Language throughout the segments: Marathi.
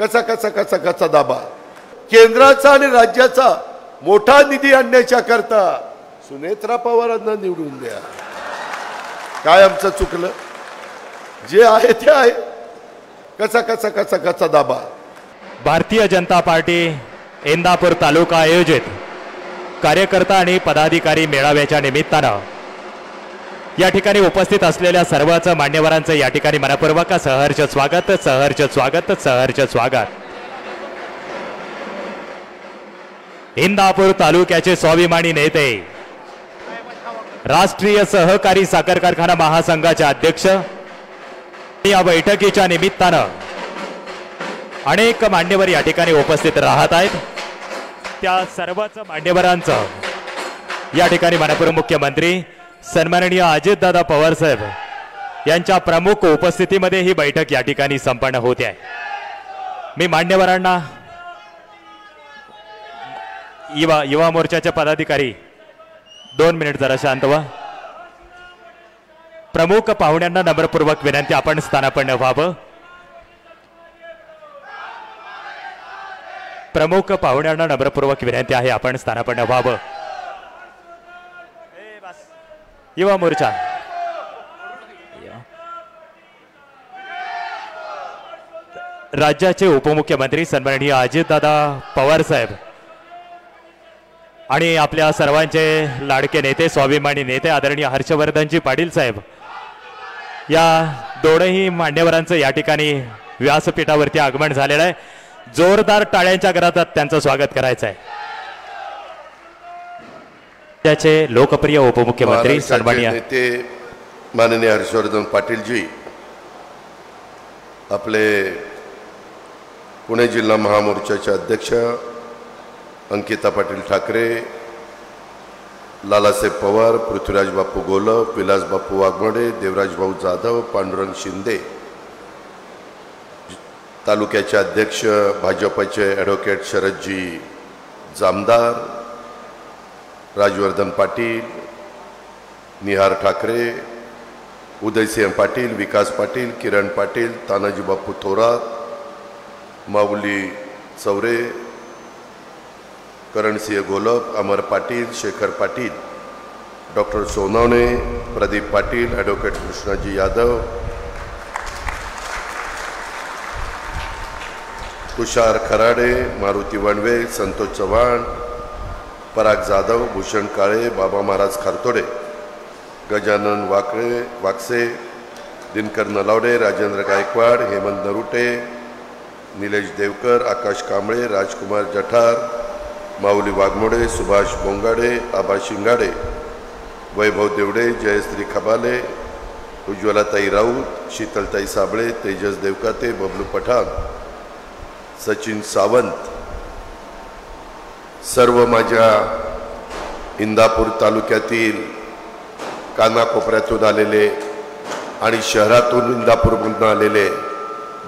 कसा कसा कसा कसा दाबा. केंद्राचा आणि राज्याचा मोठा निधी आणण्याच्या करता सुनेत्रा पवारांना निवडून द्या. काय आमचं चुकलं? जे आहे ते आहे. कसा कसा कसा कसा दाबा. भारतीय जनता पार्टी इंदापूर तालुका आयोजित. कार्यकर्ता आणि पदाधिकारी मेळाव्याच्या निमित्तानं या ठिकाणी उपस्थित असलेल्या सर्वच मान्यवरांचं या ठिकाणी मनपूर्वक सहर्ष स्वागत सहर्ष स्वागत सहर्ष स्वागत. इंदापूर तालुक्याचे स्वाभिमानी नेते राष्ट्रीय सहकारी साखर कारखाना महासंघाचे अध्यक्ष या बैठकीच्या निमित्तानं अनेक मान्यवर या ठिकाणी उपस्थित राहत आहेत. त्या सर्वच मान्यवरांचं या ठिकाणी मनपूर मुख्यमंत्री सन्माननीय अजितदादा पवार साहेब यांच्या प्रमुख उपस्थितीमध्ये ही बैठक या ठिकाणी संपन्न होते आहे. मी मान्यवरांना युवा युवा मोर्चाचे पदाधिकारी दोन मिनिट जरा शांत व्हा. प्रमुख पाहुण्यांना नम्रपूर्वक विनंती आपण स्थानापन्न व्हावं. प्रमुख पाहुण्यांना नम्रपूर्वक विनंती आहे आपण स्थानापन्न व्हावं. युवा मोर्चा. राज्याचे उपमुख्यमंत्री सन्माननीय अजितदादा पवार साहेब आणि आपल्या सर्वांचे लाडके नेते स्वाभिमानी नेते आदरणीय हर्षवर्धनजी पाटील साहेब या दोनही मान्यवरांचं या ठिकाणी व्यासपीठावरती आगमन झालेलं आहे. जोरदार टाळ्यांच्या घरात त्यांचं स्वागत करायचं आहे. त्याचे लोकप्रिय उपमुख्यमंत्री सन्माननीय नेते माननीय हर्षवर्धन पाटीलजी आपले पुणे जिल्हा महामोर्चाचे अध्यक्ष अंकिता पाटील ठाकरे लालासाहेब पवार पृथ्वीराज बापू गोलप विलास बापू वाघमोडे देवराज भाऊ जाधव पांडुरंग शिंदे तालुक्याचे अध्यक्ष भाजपचे advocate Sharadji Jamdar Rajvardhan Patil Nihar Thackeray Udaysinh Patil Vikas Patil Kiran Patil Tanaji Bapu Thorat Mauli Chaure Karansinh Golap Amar Patil Shekhar Patil doctor Sonawane Pradeep Patil advocate Krishnaji Yadav Tushar Kharade Maruti Wanve Santosh Chavan Parag Jadhav Bhushan Kale Baba Maharaj Khartode Gajanan Wakale वाकसे Dinkar Nalawade Rajendra Gaikwad Hemant Narute Nilesh Devkar आकाश कांबळे राजकुमार जठार माऊली वाघमोडे सुभाष बोंगाडे आबा शिंगाडे वैभव देवडे जयश्री खबाले उज्ज्वलाताई राऊत शीतलताई साबळे तेजस देवकाते बबलू पठाण सचिन सावंत सर्व माझ्या इंदापूर तालुक्यातील कानाकोपऱ्यातून आलेले आणि शहरातून इंदापूरमधून आलेले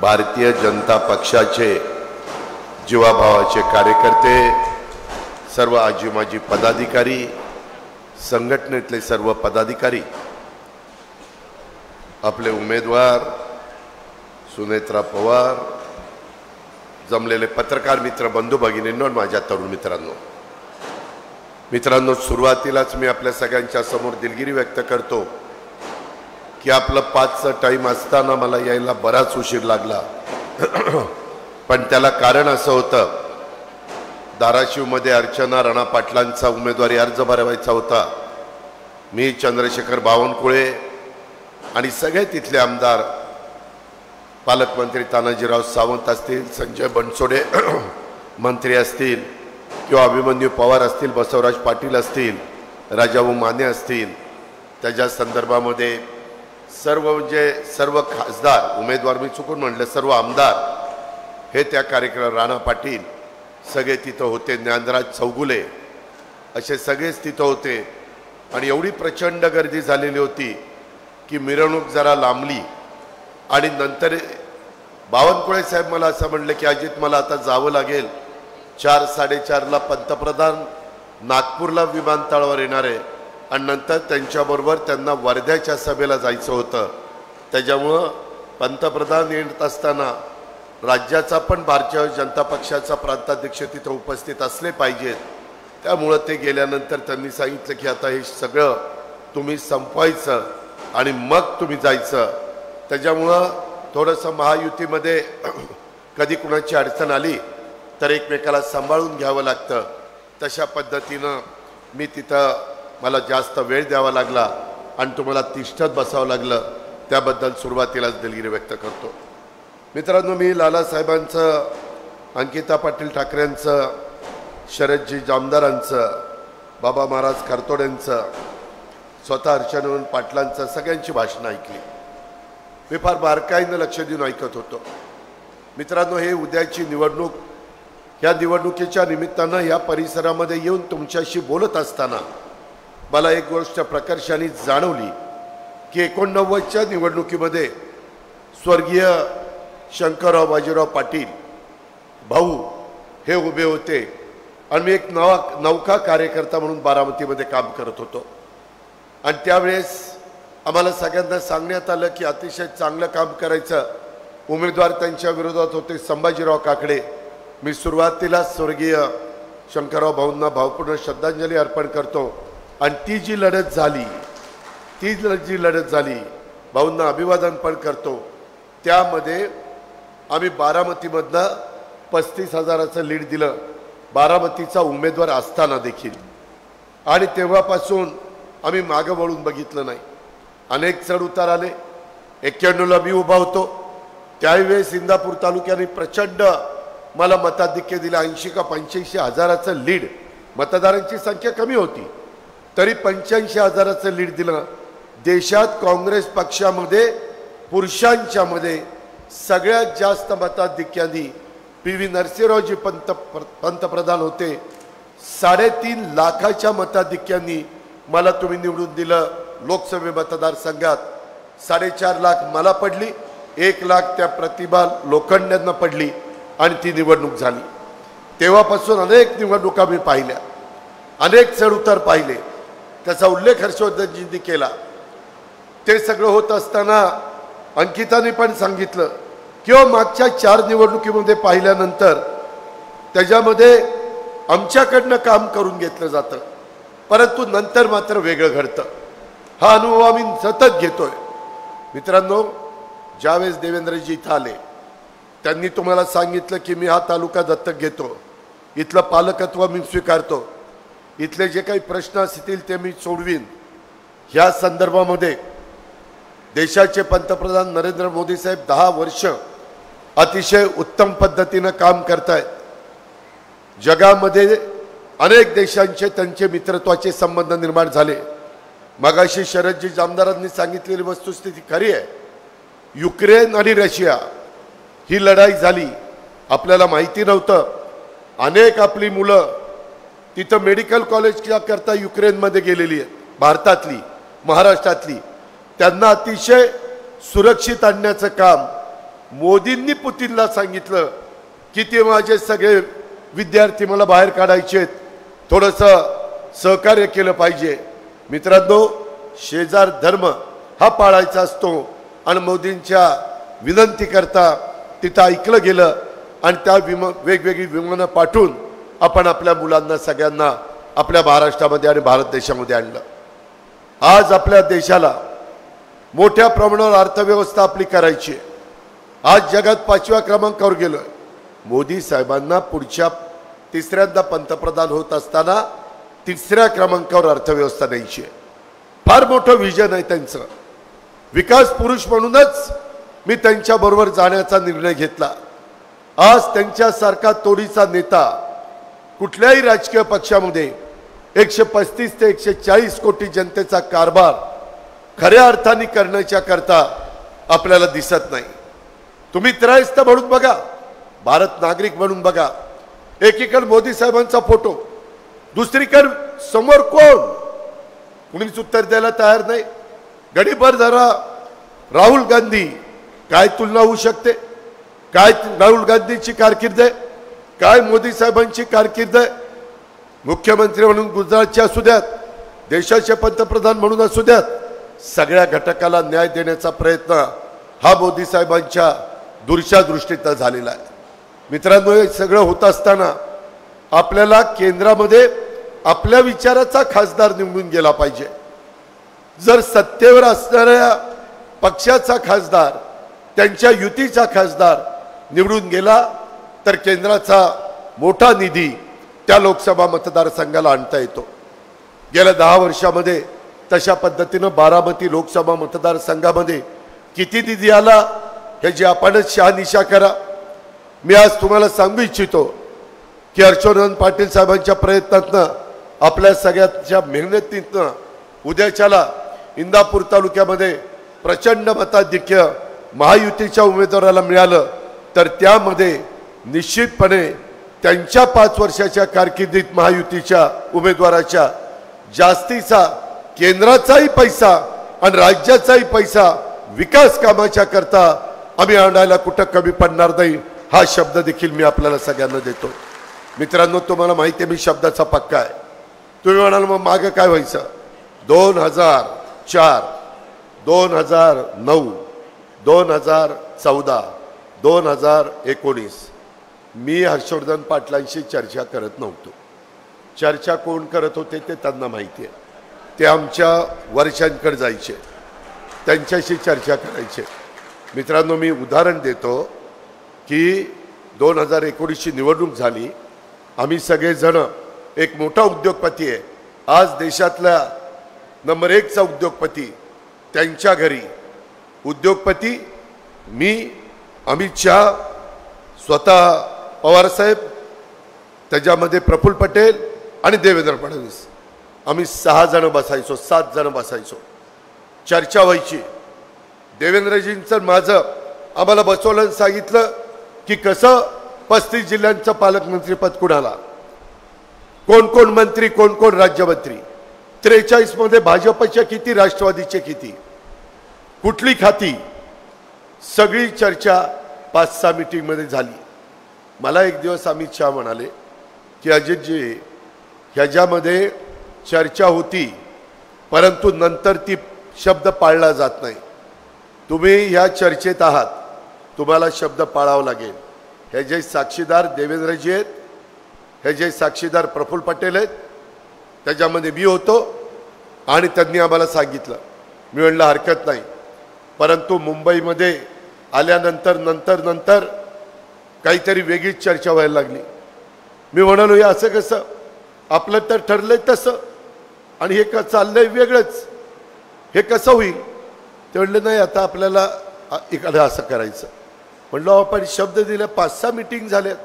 भारतीय जनता पक्षाचे जीवाभावाचे कार्यकर्ते सर्व आजी माजी पदाधिकारी संघटनेतले सर्व पदाधिकारी आपले उमेदवार सुनेत्रा पवार जमलेले पत्रकार मित्र बंधू भगिनींनो माझ्या तरुण मित्रांनो. मित्रांनो सुरुवातीलाच मी आपल्या सगळ्यांच्या समोर दिलगिरी व्यक्त करतो की आपलं पाचचं टाईम असताना मला यायला बराच उशीर लागला. पण त्याला कारण असं होतं धाराशिवमध्ये अर्चना राणा पाटलांचा उमेदवारी अर्ज भरवायचा होता. मी चंद्रशेखर बावनकुळे आणि सगळे तिथले आमदार पालकमंत्री तानाजीराव सावंत असतील संजय बनसोडे मंत्री असतील किंवा अभिमन्यू पवार असतील बसवराज पाटील असतील राजाभाऊ माने असतील त्याच्या संदर्भामध्ये सर्व म्हणजे सर्व खासदार उमेदवार मी चुकून म्हटलं सर्व आमदार हे त्या कार्यक्रम राणा पाटील सगळे तिथं होते ज्ञानराज चौगुले असे सगळेच तिथं होते. आणि एवढी प्रचंड गर्दी झालेली होती की मिरवणूक जरा लांबली. आणि नंतर बावनकुळे साहेब मला असं म्हणलं की अजित मला आता जावं लागेल. चार साडेचारला पंतप्रधान नागपूरला विमानतळावर येणार आहे. आणि नंतर त्यांच्याबरोबर त्यांना वर्ध्याच्या सभेला जायचं होतं. त्याच्यामुळं पंतप्रधान येत असताना राज्याचा पण भारतीय जनता पक्षाचा प्रांताध्यक्ष तिथं उपस्थित असले पाहिजेत. त्यामुळं ते गेल्यानंतर त्यांनी सांगितलं की आता हे सगळं तुम्ही संपवायचं आणि मग तुम्ही जायचं. त्याच्यामुळं थोडंसं महायुतीमध्ये कधी कुणाची अडचण आली तर एकमेकाला सांभाळून घ्यावं लागतं. तशा पद्धतीनं मी तिथं मला जास्त वेळ द्यावा लागला आणि तुम्हाला तिष्ठत बसावं लागलं. त्याबद्दल सुरुवातीलाच दिलगिरी व्यक्त करतो. मित्रांनो मी लालासाहेबांचं अंकिता पाटील ठाकरेंचं शरदजी जामदारांचं बाबा महाराज खरतोड्यांचं स्वतः हर्षनवन पाटलांचं सगळ्यांची भाषणं ऐकली. मी फार बारकाईनं लक्ष देऊन ऐकत होतो. मित्रांनो हे उद्याची निवडणूक ह्या निवडणुकीच्या निमित्तानं या परिसरामध्ये येऊन तुमच्याशी बोलत असताना मला एक गोष्ट प्रकर्षाने जाणवली की एकोणनव्वदच्या निवडणुकीमध्ये स्वर्गीय शंकरराव बाजीराव पाटील भाऊ हे उभे होते आणि मी एक नवा नौका कार्यकर्ता म्हणून बारामतीमध्ये काम करत होतो. आणि त्यावेळेस आम्हाला सगळ्यांना सांगण्यात आलं की अतिशय चांगलं काम करायचं. उमेदवार त्यांच्या विरोधात होते संभाजीराव काकडे. मी सुरुवातीला स्वर्गीय शंकरराव भाऊंना भावपूर्ण श्रद्धांजली अर्पण करतो. आणि ती जी लढत झाली ती जी लढत झाली भाऊंना अभिवादन पण करतो. त्यामध्ये आम्ही बारामतीमधनं पस्तीस हजाराचं लीड दिलं. बारामतीचा उमेदवार असताना देखील. आणि तेव्हापासून आम्ही मागं वळून बघितलं नाही. अनेक चढ उतार आले. एक्क्याण्णवला मी उभा होतो. त्यावेळेस इंदापूर तालुक्याने प्रचंड मला मताधिक्य दिलं. ऐंशी का पंच्याऐंशी हजाराचं लीड. मतदारांची संख्या कमी होती. तरी पंच्याऐंशी हजाराचं लीड दिलं. देशात काँग्रेस पक्षामध्ये पुरुषांच्या मध्ये सगळ्यात जास्त मताधिक्यांनी पी व्ही नरसिंहरावजी पंत पंतप्रधान होते. साडेतीन लाखाच्या मताधिक्यांनी मला तुम्ही निवडून दिलं. लोकसभे मतदारसंघात साडेचार लाख मला पडली एक लाख त्या प्रतिभा लोखंड्यांना पडली आणि ती निवडणूक झाली. तेव्हापासून अनेक निवडणुका मी पाहिल्या अनेक चढउतार पाहिले. त्याचा उल्लेख हर्षवर्धनजींनी केला. ते सगळं होत असताना अंकिताने पण सांगितलं किंवा मागच्या चार निवडणुकीमध्ये पाहिल्यानंतर त्याच्यामध्ये आमच्याकडनं काम करून घेतलं जातं परंतु नंतर मात्र वेगळं घडतं. हा अनुभव आम्ही सतत घेतोय. मित्रांनो ज्यावेळेस देवेंद्रजी इथं आले त्यांनी तुम्हाला सांगितलं की मी हा तालुका दत्तक घेतो. इथलं पालकत्व मी स्वीकारतो. इथले जे काही प्रश्न असतील ते मी सोडवीन. ह्या संदर्भामध्ये देशाचे पंतप्रधान नरेंद्र मोदी साहेब दहा वर्ष अतिशय उत्तम पद्धतीनं काम करतायत. जगामध्ये अनेक देशांचे त्यांचे मित्रत्वाचे संबंध निर्माण झाले. मगाशी शरदजी जामदारांनी सांगितलेली वस्तुस्थिती खरी आहे. युक्रेन आणि रशिया ही लढाई झाली. आपल्याला माहिती नव्हतं. अनेक आपली मुलं तिथं मेडिकल कॉलेजच्या करता युक्रेनमध्ये गेलेली आहेत. भारतातली महाराष्ट्रातली. त्यांना अतिशय सुरक्षित आणण्याचं काम मोदींनी पुतीनला सांगितलं की ते माझे सगळे विद्यार्थी मला बाहेर काढायचे आहेत. थोडंसं सहकार्य केलं पाहिजे. मित्रांनो शेजार धर्म हा पाळायचा असतो आणि मोदींच्या विनंती करता तिथं ऐकलं गेलं आणि त्या विम वेगवेगळी विमानं पाठवून आपण आपल्या मुलांना सगळ्यांना आपल्या महाराष्ट्रामध्ये आणि भारत देशामध्ये आणलं. आज आपल्या देशाला मोठ्या प्रमाणावर अर्थव्यवस्था आपली करायची आहे. आज जगात पाचव्या क्रमांकावर गेलो मोदी साहेबांना पुढच्या तिसऱ्यांदा पंतप्रधान होत असताना तिसऱ्या क्रमांकावर अर्थव्यवस्था न्यायची आहे. फार मोठं विजन आहे त्यांचं. विकास पुरुष म्हणूनच मी त्यांच्याबरोबर जाण्याचा निर्णय घेतला. आज त्यांच्यासारखा तोडीचा नेता कुठल्याही राजकीय पक्षामध्ये एकशे पस्तीस ते एकशे चाळीस कोटी जनतेचा कारभार खऱ्या अर्थाने करण्याच्या करता आपल्याला दिसत नाही. तुम्ही त्रयस्थ म्हणून बघा. भारत नागरिक म्हणून बघा. एकीकडे मोदी साहेबांचा फोटो. दुसरीकडे समोर कोण? कुणीच उत्तर द्यायला तयार नाही. गडीभर जरा राहुल गांधी काय तुलना होऊ शकते? काय राहुल गांधीची कारकीर्द आहे? काय मोदी साहेबांची कारकीर्द आहे? मुख्यमंत्री म्हणून गुजरातचे असू द्यात देशाचे पंतप्रधान म्हणून असू द्यात सगळ्या घटकाला न्याय देण्याचा प्रयत्न हा मोदी साहेबांच्या दूरच्या दृष्टीतनं झालेला आहे. मित्रांनो हे सगळं होत असताना आपल्याला केंद्रामध्ये आपल्या विचाराचा खासदार निवडून गेला पाहिजे. जर सत्तेवर असणाऱ्या पक्षाचा खासदार त्यांच्या युतीचा खासदार निवडून गेला तर केंद्राचा मोठा निधी त्या लोकसभा मतदारसंघाला आणता येतो. गेल्या दहा वर्षामध्ये तशा पद्धतीनं बारामती लोकसभा मतदारसंघामध्ये किती निधी आला ह्याची आपणच शहानिशा करा. मी आज तुम्हाला सांगू इच्छितो की हर्षवर्धन पाटील साहेबांच्या प्रयत्नातनं आपल्या सगळ्यांच्या मेहनतीतनं उद्याच्याला इंदापूर तालुक्यामध्ये प्रचंड मताधिक्य महायुतीच्या उमेदवाराला मिळालं तर त्यामध्ये निश्चितपणे त्यांच्या पाच वर्षाच्या कारकिर्दीत महायुतीच्या उमेदवाराच्या जास्तीचा केंद्राचाही पैसा आणि राज्याचाही पैसा विकास कामाच्या करता आम्ही आणायला कुठं कमी पडणार नाही हा शब्द देखील मी आपल्याला सगळ्यांना देतो. मित्रांनो तुम्हाला माहिती आहे मी शब्दाचा पक्का आहे. तुम्ही म्हणाल मग मागं काय व्हायचं? दोन हजार चार दोन हजार नऊ दोन हजार चौदा दोन हजार एकोणीस मी हर्षवर्धन पाटलांशी चर्चा करत नव्हतो. चर्चा कोण करत होते ते त्यांना माहिती आहे. ते आमच्या वर्षांकडे जायचे. त्यांच्याशी चर्चा करायचे. मित्रांनो मी उदाहरण देतो की दोन हजार एकोणीसची निवडणूक झाली. आम्ही सगळेजण एक मोठा उद्योगपती आहे. आज देशातल्या नंबर एकचा उद्योगपती त्यांच्या घरी. उद्योगपती मी अमित शहा स्वतः पवारसाहेब त्याच्यामध्ये प्रफुल्ल पटेल आणि देवेंद्र फडणवीस. आम्ही सहा जणं बसायचो सात जण बसायचो. चर्चा व्हायची. देवेंद्रजींचं माझं आम्हाला बसवलं सांगितलं की कसं पस्तीस जिल्ह्यांचं पालकमंत्रीपद कुणाला? कोण कोण मंत्री कोण कोण राज्यमंत्री? त्रेचाळीसमध्ये भाजपच्या किती राष्ट्रवादीचे किती? कुठली खाती? सगळी चर्चा पाच सहा मिटिंगमध्ये झाली. मला एक दिवस अमित शहा म्हणाले की अजितजी ह्याच्यामध्ये चर्चा होती परंतु नंतर ती शब्द पाळला जात नाही. तुम्ही ह्या चर्चेत आहात. तुम्हाला शब्द पाळावा लागेल. हे जे साक्षीदार देवेंद्रजी आहेत हे जे साक्षीदार प्रफुल्ल पटेल आहेत त्याच्यामध्ये मी होतो आणि त्यांनी आम्हाला सांगितलं. मी म्हणलं हरकत नाही. परंतु मुंबईमध्ये आल्यानंतर नंतर नंतर काहीतरी वेगळीच चर्चा व्हायला लागली. मी म्हणालो हे असं कसं? आपलं तर ठरलंय तसं. आणि हे का चाललंय वेगळंच. हे कसं होईल? ते म्हणलं नाही आता आपल्याला अ- इकडे असं करायचं. म्हणलो आपण शब्द दिले पाच सहा मिटिंग झाल्यात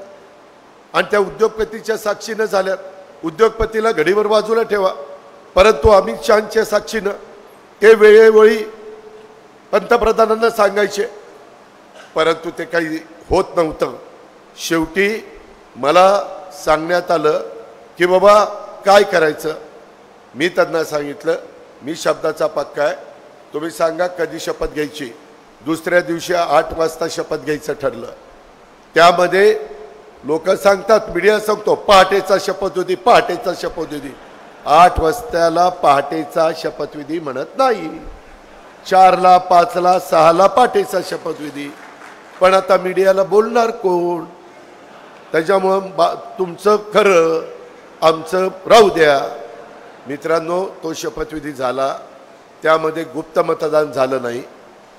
आणि त्या उद्योगपतीच्या साक्षीनं झाल्यात. उद्योगपतीला घडीवर बाजूला ठेवा. परंतु अमित शहाच्या साक्षीनं ते वेळेवेळी पंतप्रधानांना सांगायचे. परंतु ते काही होत नव्हतं. शेवटी मला सांगण्यात आलं की बाबा काय करायचं? मी त्यांना सांगितलं मी शब्दाचा पक्का आहे. तुम्ही सांगा कधी शपथ घ्यायची? दुसऱ्या दिवशी आठ वाजता शपथ घ्यायचं ठरलं. त्यामध्ये लोक सांगतात मीडिया सांगतो पहाटेचा शपथविधी पहाटेचा शपथविधी. आठ वाजताला पहाटेचा शपथविधी म्हणत नाही. चारला पाचला सहाला पहाटेचा शपथविधी. पण आता मीडियाला बोलणार कोण? त्याच्यामुळं बा तुमचं खरं आमचं राहू द्या. मित्रांनो तो शपथविधी झाला. त्यामध्ये गुप्त मतदान झालं नाही.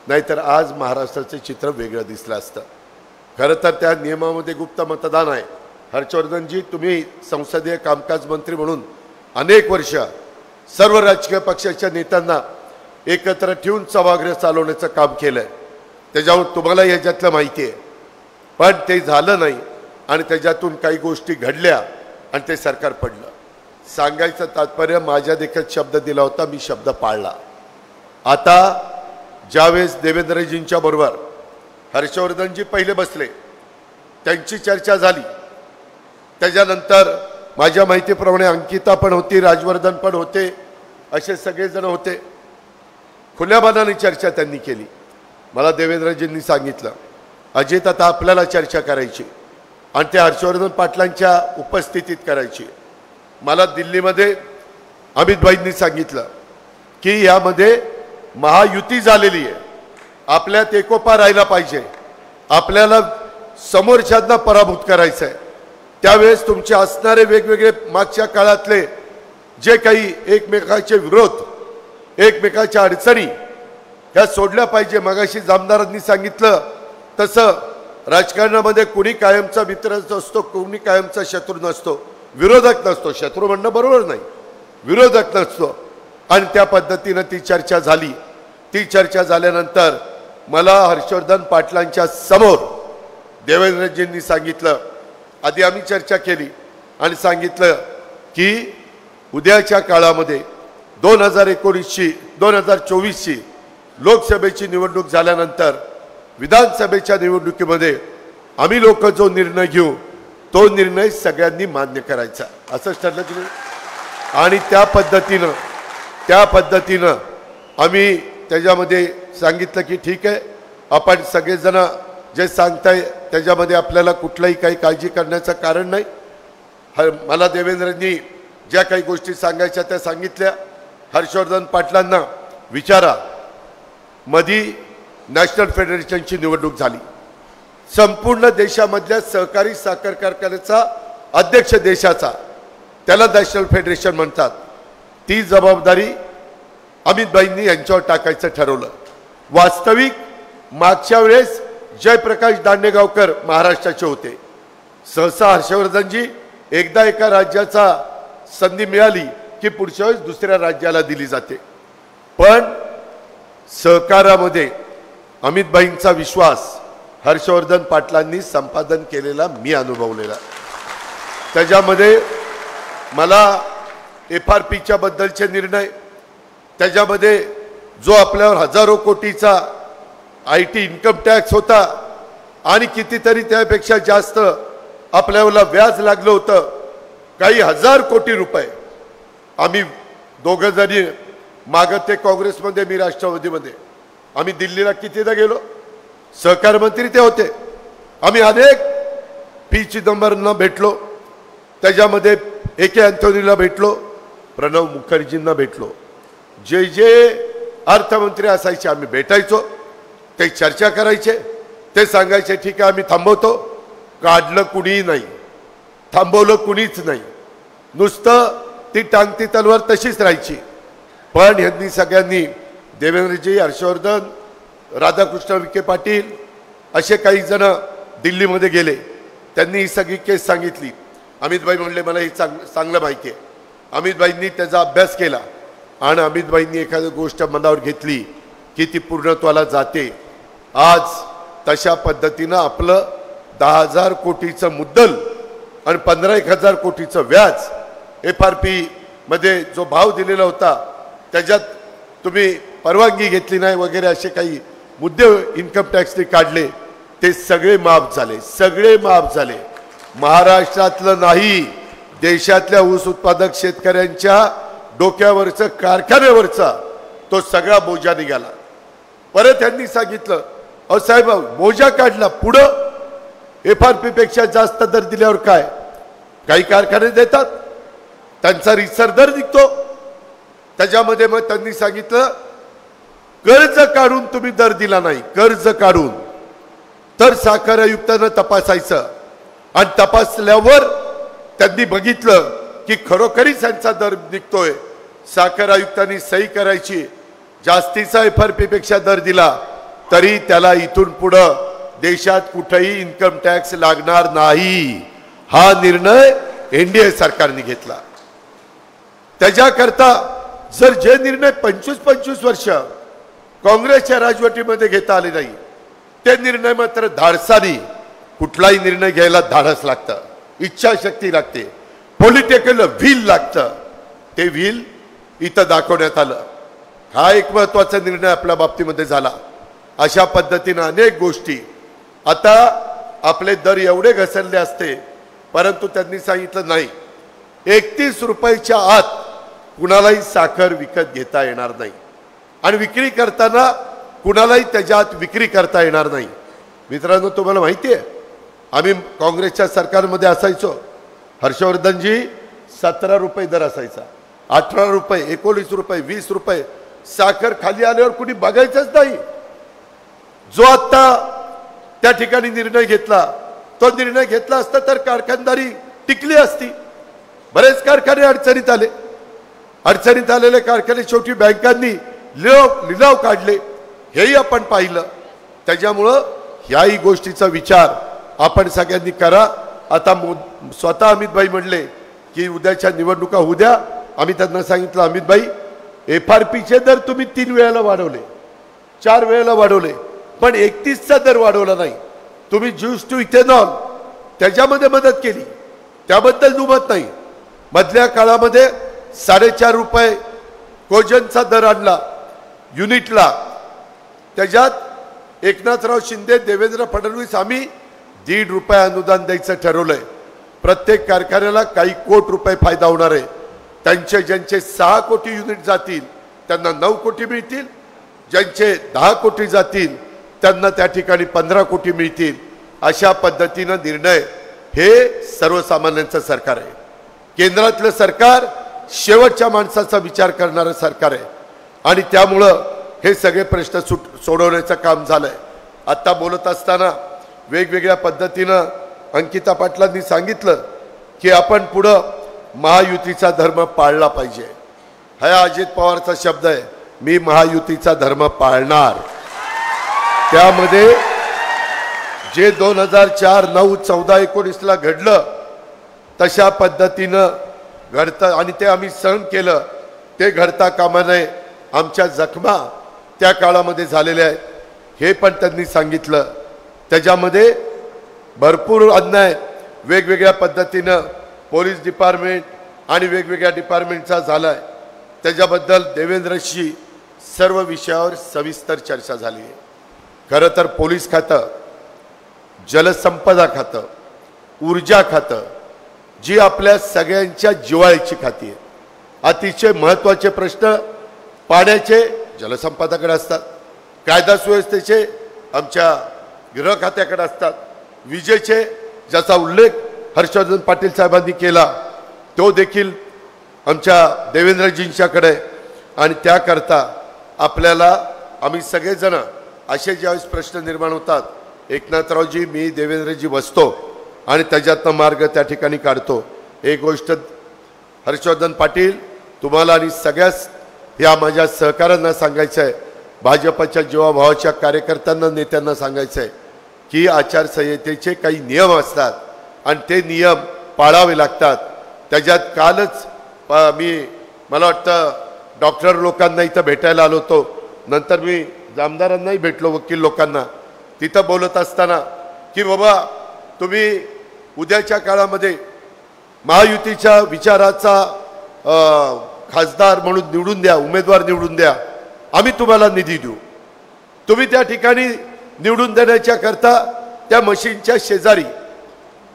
नाहीतर आज महाराष्ट्राचे चित्र वेगळं दिसलं असतं. खरं तर त्या नियमामध्ये गुप्त मतदान आहे. हर्षवर्धनजी तुम्ही संसदीय कामकाज मंत्री म्हणून अनेक वर्ष सर्व राजकीय पक्षाच्या नेत्यांना एकत्र ठेवून सभागृह चालवण्याचं काम केलं आहे त्याच्यावर तुम्हाला याच्यातलं माहिती आहे. पण ते झालं नाही आणि त्याच्यातून काही गोष्टी घडल्या आणि ते सरकार पडलं. सांगायचं तात्पर्य माझ्या देखत शब्द दिला होता मी शब्द पाळला. आता ज्यावेळेस देवेंद्रजींच्या बरोबर हर्षवर्धनजी पहिले बसले त्यांची चर्चा झाली. त्याच्यानंतर माझ्या माहितीप्रमाणे अंकिता पण होती राजवर्धन पण होते असे सगळेजण होते. खुल्या मनाने चर्चा त्यांनी केली. मला देवेंद्रजींनी सांगितलं अजित आता आपल्याला चर्चा करायची आणि ते हर्षवर्धन पाटलांच्या उपस्थितीत करायची. मला दिल्लीमध्ये अमित भाईंनी सांगितलं की यामध्ये महायुती झालेली आहे. आपल्यात एकोपा राहिला पाहिजे. आपल्याला समोरच्यांना पराभूत करायचं आहे. त्यावेळेस तुमचे असणारे वेगवेगळे मागच्या काळातले जे काही एकमेकाचे विरोध एकमेकाच्या अडचणी ह्या सोडल्या पाहिजे. मगाशी जामदारांनी सांगितलं तसं राजकारणामध्ये कुणी कायमचा मित्र असतो कुणी कायमचा शत्रू नसतो. विरोधक नसतो. शत्रू म्हणणं बरोबर नाही. विरोधक नसतो. आणि त्या पद्धतीनं ती चर्चा झाली. ती चर्चा झाल्यानंतर मला हर्षवर्धन पाटलांच्या समोर देवेंद्रजींनी सांगितलं आधी आम्ही चर्चा केली आणि सांगितलं की उद्याच्या काळामध्ये दोन हजार एकोणीसची दोन हजार चोवीसची लोकसभेची निवडणूक झाल्यानंतर विधानसभेच्या निवडणुकीमध्ये आम्ही लोक जो निर्णय घेऊ तो निर्णय सगळ्यांनी मान्य करायचा. असंच ठरलं की आणि त्या पद्धतीनं त्या पद्धतीनं आम्ही त्याच्यामध्ये सांगितलं की ठीक आहे आपण सगळेजण जे सांगताय त्याच्यामध्ये आपल्याला कुठलाही काही काळजी करण्याचं कारण नाही. हर मला देवेंद्रांनी ज्या काही गोष्टी सांगायच्या त्या सांगितल्या. हर्षवर्धन पाटलांना विचारा मधी नॅशनल फेडरेशनची निवडणूक झाली. संपूर्ण देशामधल्या सहकारी साखर कारखान्याचा अध्यक्ष देशाचा त्याला नॅशनल फेडरेशन म्हणतात. ती जबाबदारी अमितबाईंनी यांच्यावर टाकायचं ठरवलं. वास्तविक मागच्या वेळेस जयप्रकाश दांडेगावकर महाराष्ट्राचे होते. सहसा हर्षवर्धनजी एकदा एका राज्याचा संधी मिळाली की पुढच्या वेळेस दुसऱ्या राज्याला दिली जाते. पण सहकारामध्ये अमितबाईंचा विश्वास हर्षवर्धन पाटलांनी संपादन केलेला मी अनुभवलेला. त्याच्यामध्ये मला एफ आर पीच्या बद्दलचे निर्णय त्याच्यामध्ये जो आपल्यावर हजारो कोटीचा आय टी इन्कम टॅक्स होता आणि कितीतरी त्यापेक्षा जास्त आपल्याला व्याज लागलं होतं काही हजार कोटी रुपये. आम्ही दोघं जणी मागं ते काँग्रेसमध्ये मी राष्ट्रवादीमध्ये. आम्ही दिल्लीला कितीदा गेलो? सहकार मंत्री ते होते. आम्ही अनेक पी चिदंबरमना भेटलो. त्याच्यामध्ये ए के अँथोनीला भेटलो. प्रणव मुखर्जींना भेटलो. जे जे अर्थमंत्री असायचे आम्ही भेटायचो. ते चर्चा करायचे. ते सांगायचे ठीक आहे आम्ही थांबवतो. काढलं कुणीही नाही. थांबवलं कुणीच नाही. नुसतं ती टांगती तलवार तशीच राहायची. पण ह्यांनी सगळ्यांनी देवेंद्रजी हर्षवर्धन राधाकृष्ण विखे पाटील असे काही जण दिल्लीमध्ये गेले. त्यांनी ही सगळी केस सांगितली. अमितभाई म्हणले मला हे चांग चांगलं माहिती आहे. अमितबाईंनी त्याचा अभ्यास केला. आणि अमितबाईंनी एखादी गोष्ट मनावर घेतली की ती पूर्णत्वाला जाते. आज तशा पद्धतीनं आपलं दहा हजार कोटीचं मुद्दल आणि पंधरा एक हजार कोटीचं व्याज एफ आरमध्ये जो भाव दिलेला होता त्याच्यात तुम्ही परवानगी घेतली नाही वगैरे असे काही मुद्दे इन्कम टॅक्सने काढले ते सगळे माफ झाले सगळे माफ झाले. महाराष्ट्रातलं नाही. देशातल्या ऊस उत्पादक शेतकऱ्यांच्या डोक्यावरचं कारखान्यावरचा तो सगळा बोजा निघाला. परत त्यांनी सांगितलं अहो साहेब बोजा काढला पुढं? एफ आर पी पेक्षा जास्त दर दिल्यावर काय? काही कारखाने देतात? त्यांचा रिसर दर निघतो. त्याच्यामध्ये मग त्यांनी सांगितलं कर्ज काढून तुम्ही दर दिला नाही कर्ज काढून. तर साखर आयुक्तानं तपासायचं. आणि तपासल्यावर त्यांनी बघितलं की खरोखरीच यांचा दर निघतोय. साखर आयुक्तांनी सही करायची. जास्तीचा एफ आर पीपेक्षा दर दिला. तरी त्याला इथून पुढं देशात कुठेही इन्कम टॅक्स लागणार नाही. हा निर्णय एनडीए सरकारने घेतला. त्याच्याकरता जर जे निर्णय पंचवीस पंचवीस वर्ष काँग्रेसच्या राजवटीमध्ये घेता आले नाही ते निर्णय मात्र धाडसानी. कुठलाही निर्णय घ्यायला धाडस लागतं. इच्छाशक्ती लागते. पॉलिटिकल व्हील लागतं. ते व्हील इथं दाखवण्यात आलं. हा एक महत्त्वाचा निर्णय आपल्या बाबतीमध्ये झाला. अशा पद्धतीनं अनेक गोष्टी. आता आपले दर एवढे घसरले असते परंतु त्यांनी सांगितलं नाही. एकतीस रुपयाच्या आत कुणालाही साखर विकत घेता येणार नाही. आणि विक्री करताना कुणालाही त्याच्या आत विक्री करता येणार नाही. मित्रांनो तुम्हाला माहिती आहे आम्ही काँग्रेसच्या सरकारमध्ये असायचो. हर्षवर्धनजी सतरा रुपये दर असायचा. अठरा रुपये एकोणीस रुपये वीस रुपये. साखर खाली आल्यावर कुणी बघायचंच नाही. जो आत्ता त्या ठिकाणी निर्णय घेतला तो निर्णय घेतला असता तर कारखानदारी टिकली असती. बरेच कारखाने अडचणीत आले. अडचणीत आलेले कारखाने शेवटी बँकांनी लिलाव लिलाव काढले. हेही आपण पाहिलं. त्याच्यामुळं ह्याही गोष्टीचा विचार आपण सगळ्यांनी करा. आता मो स्वतः अमितभाई म्हणले की उद्याच्या निवडणुका होऊ द्या. आम्ही त्यांना सांगितलं अमितभाई एफ आर पीचे दर तुम्ही तीन वेळेला वाढवले. चार वेळेला वाढवले. पण एकतीसचा दर वाढवला नाही. तुम्ही ज्यूस टू इथेनॉल त्याच्यामध्ये मदत केली. त्याबद्दल दुमत नाही. मधल्या काळामध्ये साडेचार रुपये कोजनचा दर आणला. युनिटला. त्याच्यात एकनाथराव शिंदे देवेंद्र फडणवीस आम्ही दीड रुपये अनुदान द्यायचं ठरवलंय. प्रत्येक कारखान्याला काही कोट रुपये फायदा होणार आहे. त्यांचे ज्यांचे सहा कोटी युनिट जातील त्यांना नऊ कोटी मिळतील. ज्यांचे दहा कोटी जातील त्यांना त्या ठिकाणी पंधरा कोटी मिळतील. अशा पद्धतीनं निर्णय हे सर्वसामान्यांचं सरकार आहे. केंद्रातलं सरकार शेवटच्या माणसाचा विचार करणारं सरकार आहे. आणि त्यामुळं हे सगळे प्रश्न सुट सोडवण्याचं काम झालंय. आत्ता बोलत असताना वेगवेगळ्या पद्धतीनं अंकिता पाटलांनी सांगितलं की आपण पुढं महायुतीचा धर्म पाळला पाहिजे. हा अजित पवारचा शब्द आहे मी महायुतीचा धर्म पाळणार. त्यामध्ये जे दोन हजार चार नऊ चौदा एकोणीसला घडलं तशा पद्धतीनं घडतं आणि ते आम्ही सहन केलं. ते घडता कामा नये आमच्या जखमा त्या काळामध्ये झालेल्या आहेत. हे पण त्यांनी सांगितलं. त्याच्यामध्ये भरपूर अन्याय वेगवेगळ्या पद्धतीनं पोलीस डिपार्टमेंट आणि वेगवेगळ्या डिपार्टमेंटचा झाला आहे त्याच्याबद्दल देवेंद्रशी सर्व विषयावर सविस्तर चर्चा झाली आहे. खरं तर पोलीस खातं जलसंपदा खातं ऊर्जा खातं जी आपल्या सगळ्यांच्या जिवाळ्याची खाती आहे अतिशय महत्त्वाचे प्रश्न पाण्याचे जलसंपदाकडे असतात. कायदा सुव्यवस्थेचे आमच्या गृह खात्याकडे असतात. विजेचे ज्याचा उल्लेख हर्षवर्धन पाटील साहेबांनी केला तो देखील आमच्या देवेंद्रजींच्याकडे. आणि त्याकरता आपल्याला आम्ही सगळेजण असे ज्यावेळेस प्रश्न निर्माण होतात एकनाथरावजी मी देवेंद्रजी बसतो आणि त्याच्यातनं मार्ग त्या ठिकाणी काढतो. एक गोष्ट हर्षवर्धन पाटील तुम्हाला आणि सगळ्याच या माझ्या सहकाऱ्यांना सांगायचं आहे भाजपच्या जीवाभावाच्या कार्यकर्त्यांना नेत्यांना सांगायचं आहे की आचारसंहितेचे काही नियम असतात आणि ते नियम पाळावे लागतात. त्याच्यात कालच मी मला वाटतं डॉक्टर लोकांना इथं भेटायला आलो होतो. नंतर मी जामदारांनाही भेटलो वकील लोकांना. तिथं बोलत असताना की बाबा तुम्ही उद्याच्या काळामध्ये महायुतीच्या विचाराचा खासदार म्हणून निवडून द्या उमेदवार निवडून द्या. आम्ही तुम्हाला निधी देऊ. तुम्ही त्या ठिकाणी निवडून देण्याच्या करता त्या मशीनच्या शेजारी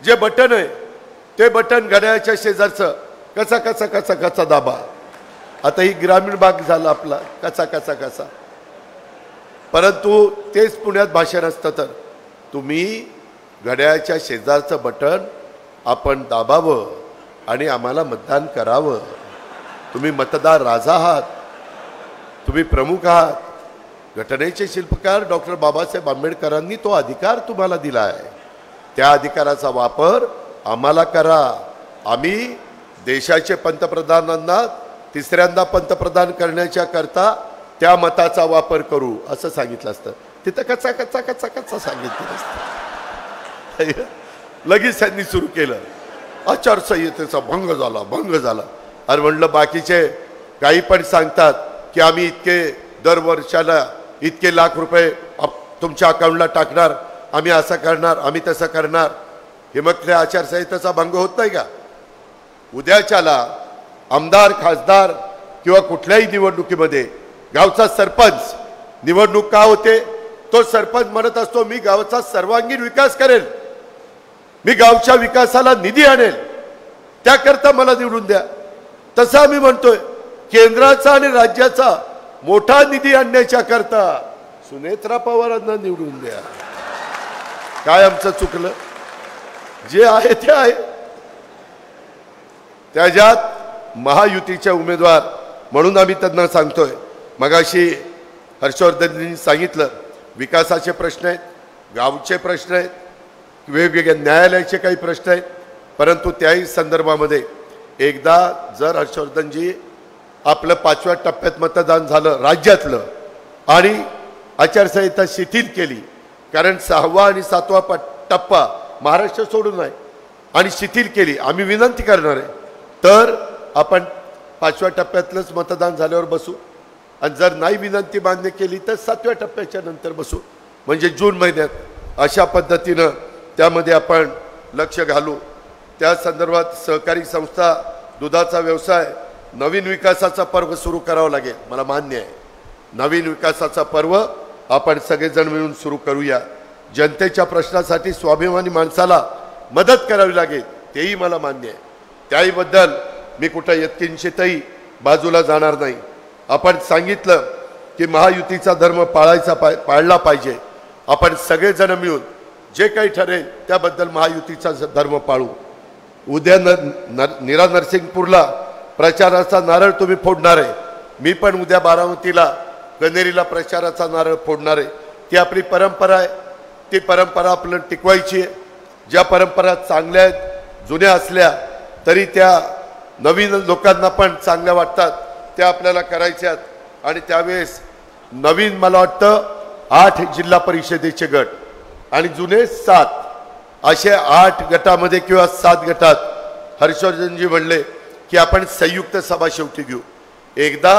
जे बटन आहे ते बटन घड्याळच्या शेजारचं कसा कसा कसा कसा दाबा. आता ही ग्रामीण भाग झाला आपला कसा कसा कसा. परंतु तेच पुण्यात भाषण असतं तर तुम्ही घड्याळच्या शेजारचं बटन आपण दाबावं आणि आम्हाला मतदान करावं. तुम्ही मतदार राजा आहात. तुम्ही प्रमुख आहात. घटनेचे शिल्पकार डॉक्टर बाबासाहेब आंबेडकरांनी तो अधिकार तुम्हाला दिला आहे त्या अधिकाराचा वापर आम्हाला करा. आम्ही देशाचे पंतप्रधानांना तिसऱ्यांदा पंतप्रधान करण्याच्या करता त्या मताचा वापर करू असं सांगितलं असतं. तिथं कचा कचा कचा कचा सांगितलं असतं. लगेच त्यांनी सुरू केलं. आचारसंहितेचा भंग झाला भंग झाला. अरे म्हणलं बाकीचे काही पण सांगतात. की आम्ही इतके दर वर्षाला इतके लाख रुपये तुमच्या अकाउंटला टाकणार आम्ही असं करणार आम्ही तसं करणार. हे मग आचारसंहितेचा भंग होत नाही का? उद्याच्याला आमदार खासदार किंवा कुठल्याही निवडणुकीमध्ये गावचा सरपंच निवडणूक का होते? तो सरपंच म्हणत असतो मी गावचा सर्वांगीण विकास करेल. मी गावच्या विकासाला निधी आणेल. त्याकरता मला निवडून द्या. तसं आम्ही म्हणतोय. केंद्राचा आणि राज्याचा मोठा निधी आणण्याच्या करता सुनेत्रा पवारांना निवडून द्या. काय आमचं चुकलं? जे आहे ते आहे. त्याच्यात महायुतीच्या उमेदवार म्हणून आम्ही त्यांना सांगतोय. मगाशी हर्षवर्धनजींनी सांगितलं विकासाचे प्रश्न आहेत गावचे प्रश्न आहेत वेगवेगळ्या न्यायालयाचे काही प्रश्न आहेत. परंतु त्याही संदर्भामध्ये एकदा जर हर्षवर्धनजी आपलं पाचव्या टप्प्यात मतदान झालं राज्यातलं. आणि आचारसंहिता शिथिल केली. कारण सहावा आणि सातवा प टप्पा महाराष्ट्र सोडून आहे आणि शिथिल केली. आम्ही विनंती करणार आहे. तर आपण पाचव्या टप्प्यातलंच मतदान झाल्यावर बसू. आणि जर नाही विनंती मान्य केली तर सातव्या टप्प्याच्या नंतर बसू. म्हणजे जून महिन्यात अशा पद्धतीनं त्यामध्ये आपण लक्ष घालू. त्या संदर्भात सहकारी संस्था दुधाचा व्यवसाय नवीन विकासाचा पर्व सुरू करावा लागेल. मला मान्य आहे. नवीन विकासाचा पर्व आपण सगळेजण मिळून सुरू करूया. जनतेच्या प्रश्नासाठी स्वाभिमानी माणसाला मदत करावी लागेल तेही मला मान्य आहे. त्याहीबद्दल मी कुठं यत्किंचितही बाजूला जाणार नाही. आपण सांगितलं की महायुतीचा धर्म पाळायचा पा पाळला पाहिजे. आपण सगळेजण मिळून जे काही ठरेल त्याबद्दल महायुतीचा धर्म पाळू. उद्या न, न निरा नरसिंगपूरला प्रचाराचा नारळ तुम्ही फोडणार आहे. मी पण उद्या बारामतीला गणेरीला प्रचाराचा नारळ फोडणार आहे. ती आपली परंपरा आहे. ती परंपरा आपल्याला टिकवायची आहे. ज्या परंपरा चांगल्या आहेत जुन्या असल्या तरी त्या नवीन लोकांना पण चांगल्या वाटतात. त्या आपल्याला करायच्यात आणि त्यावेळेस नवीन मला वाटतं आठ जिल्हा परिषदेचे गट आणि जुने सात असे आठ गटामध्ये किंवा सात गटात हर्षवर्धनजी म्हणले की आपण संयुक्त सभा शेवटी घेऊ. एकदा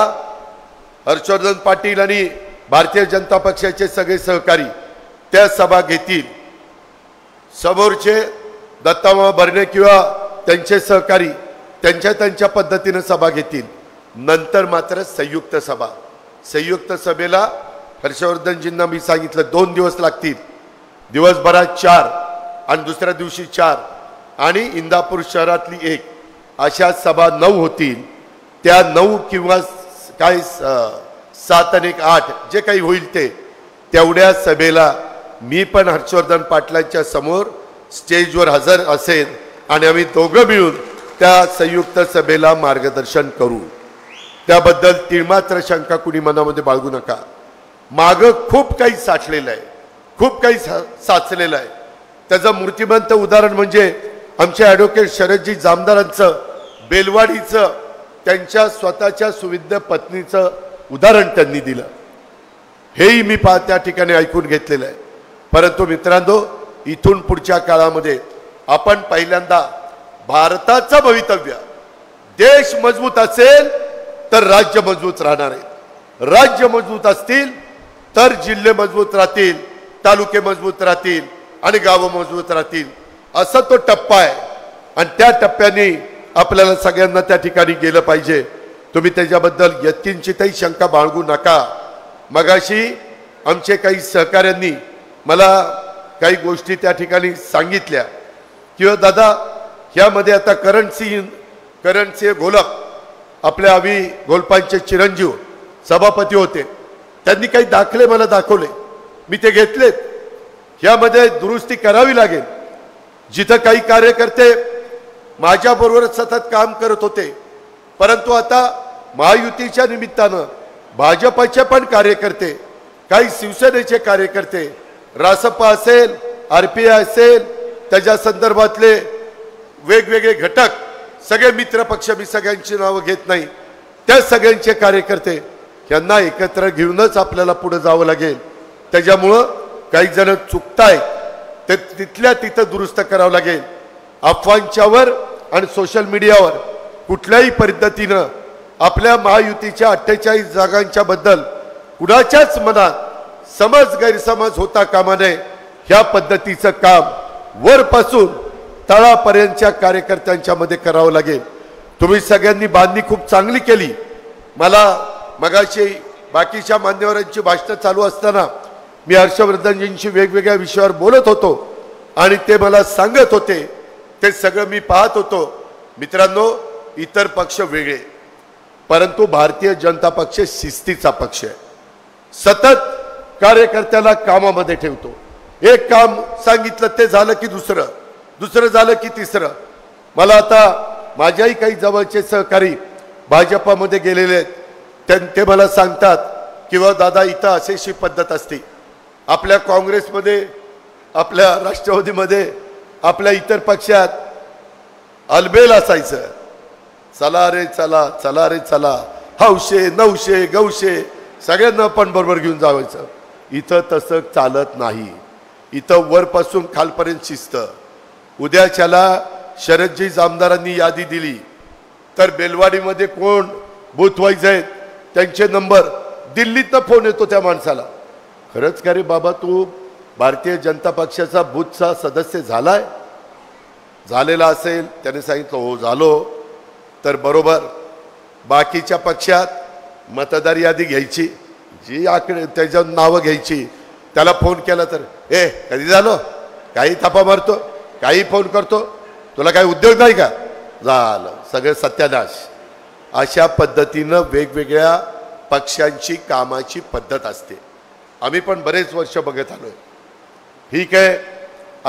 हर्षवर्धन पाटील आणि भारतीय जनता पक्षाचे सगळे सहकारी त्या सभा घेतील. समोरचे दत्तामा भरणे किंवा त्यांचे सहकारी त्यांच्या त्यांच्या पद्धतीनं सभा घेतील. नंतर मात्र संयुक्त सभा. संयुक्त सभेला हर्षवर्धनजींना मी सांगितलं दोन दिवस लागतील. दिवसभरात चार आणि दुसऱ्या दिवशी चार आणि इंदापूर शहरातली एक. अशा सभा नऊ होतील. त्या नऊ किंवा काय स- सात आणि एक आठ जे काही होईल ते. तेवढ्या सभेला मी पण हर्षवर्धन पाटलांच्या समोर स्टेजवर हजर असेल आणि आम्ही दोघं मिळून त्या संयुक्त सभेला मार्गदर्शन करू. त्याबद्दल तिळमात्र शंका कुणी मनामध्ये बाळगू नका. मागं खूप काही साठलेलं आहे. खूप काही सा साचलेलं आहे. त्याचं मूर्तिमंत उदाहरण म्हणजे आमच्या ॲडव्होकेट शरदजी जामदारांचं बेलवाडीचं त्यांच्या स्वतःच्या सुविद्य पत्नीचं उदाहरण त्यांनी दिलं. हेही मी पा त्या ठिकाणी ऐकून घेतलेलं आहे. परंतु मित्रांनो इथून पुढच्या काळामध्ये आपण पहिल्यांदा भारताचं भवितव्य देश मजबूत असेल तर राज्य मजबूत राहणार आहे. राज्य मजबूत असतील तर जिल्हे मजबूत राहतील तालुके मजबूत राहतील आणि गावं मजबूत राहतील. असा तो टप्पा आहे. आणि त्या टप्प्याने आपल्याला सगळ्यांना त्या ठिकाणी गेलं पाहिजे. तुम्ही त्याच्याबद्दल यत्किंचितही शंका बाळगू नका. मगाशी आमचे काही सहकाऱ्यांनी मला काही गोष्टी त्या ठिकाणी सांगितल्या. किंवा दादा ह्यामध्ये आता करंटसी करंटसी घोलक आपल्या आवी घोलपांचे चिरंजीव सभापती होते. त्यांनी काही दाखले मला दाखवले. मी ते घेतलेत. ह्यामध्ये दुरुस्ती करावी लागेल. जिथं काही कार्यकर्ते माझ्याबरोबर सतत काम करत होते परंतु आता महायुतीच्या निमित्तानं भाजपचे पण कार्यकर्ते काही शिवसेनेचे कार्यकर्ते रासपा असेल आर पी आय असेल त्याच्या संदर्भातले वेगवेगळे घटक सगळे मित्र पक्ष मी सगळ्यांची नावं घेत नाही त्या सगळ्यांचे कार्यकर्ते यांना एकत्र घेऊनच आपल्याला पुढे जावं लागेल. त्याच्यामुळं काही जण चुकतायत. ते तिथल्या तिथं दुरुस्त करावं लागेल. अफवांच्यावर आणि सोशल मीडियावर कुठल्याही पद्धतीनं आपल्या महायुतीच्या अठ्ठेचाळीस जागांच्या बद्दल कुणाच्याच मनात समज गैरसमज होता कामा नये ह्या पद्धतीचं काम वरपासून तळापर्यंतच्या कार्यकर्त्यांच्या मध्ये करावं लागेल. तुम्ही सगळ्यांनी बांधणी खूप चांगली केली. मला मगाशी बाकीच्या मान्यवरांची भाषणं चालू असताना मी हर्षवर्धनजींशी वेगवेगळ्या विषयावर बोलत होतो आणि ते मला सांगत होते. ते सगळं मी पाहत होतो. मित्रांनो इतर पक्ष वेगळे. परंतु भारतीय जनता पक्ष शिस्तीचा पक्ष आहे. सतत कार्यकर्त्याला कामामध्ये ठेवतो. एक काम सांगितलं ते झालं की दुसरं. दुसरं झालं की तिसरं. मला आता माझ्याही काही जवळचे सहकारी भाजपामध्ये गेलेले आहेत. त्यां- ते मला सांगतात किंवा दादा इथं अशीशी पद्धत असते. आपल्या काँग्रेसमध्ये आपल्या राष्ट्रवादीमध्ये आपल्या इतर पक्षात अलबेल असायचं. चला रे चला चला रे चला. हौशे नऊशे गौशे सगळ्यांना पण बरोबर घेऊन जावायचं. इथं तसं चालत नाही. इथं वरपासून खालपर्यंत शिस्त. उद्याच्याला शरदजी आमदारांनी यादी दिली. तर बेलवाडीमध्ये कोण बूथ वाईज आहेत? त्यांचे नंबर. दिल्लीतनं फोन येतो त्या माणसाला. खरंच का रे बाबा तू भारतीय जनता पक्षाचा बूथचा सदस्य झालाय? झालेला असेल त्याने सांगितलं हो झालो. तर बरोबर बाकीच्या पक्षात मतदार यादी घ्यायची जी आकडे त्याच्या नावं घ्यायची. त्याला फोन केला तर ए कधी झालो? काही थापा मारतो काही फोन करतो? तुला काही उद्योग नाही का? झालं सगळं सत्यानाश. अशा पद्धतीनं वेगवेगळ्या पक्षांची कामाची पद्धत असते. आम्ही पण बरेच वर्ष बघत आलो आहे ठीक आहे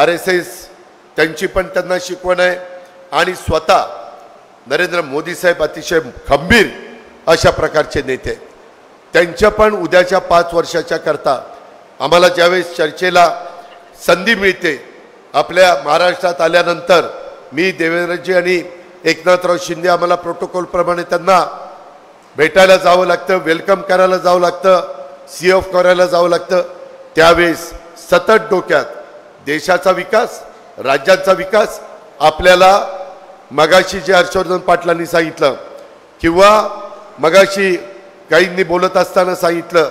आर एस एस त्यांची पण त्यांना शिकवण आहे आणि स्वतः नरेंद्र मोदी साहेब अतिशय खंबीर अशा प्रकारचे नेते त्यांच्या पण उद्याच्या पाच वर्षाच्या करता आम्हाला ज्यावेळेस चर्चेला संधी मिळते आपल्या महाराष्ट्रात आल्यानंतर मी देवेंद्रजी आणि एकनाथराव शिंदे आम्हाला प्रोटोकॉलप्रमाणे त्यांना भेटायला जावं लागतं वेलकम करायला जावं लागतं. सी ऑफ करायला जावं लागतं. त्यावेळेस सतत डोक्यात देशाचा विकास राज्याचा विकास आपल्याला मगाशी जे हर्षवर्धन पाटलांनी सांगितलं किंवा मगाशी काहींनी बोलत असताना सांगितलं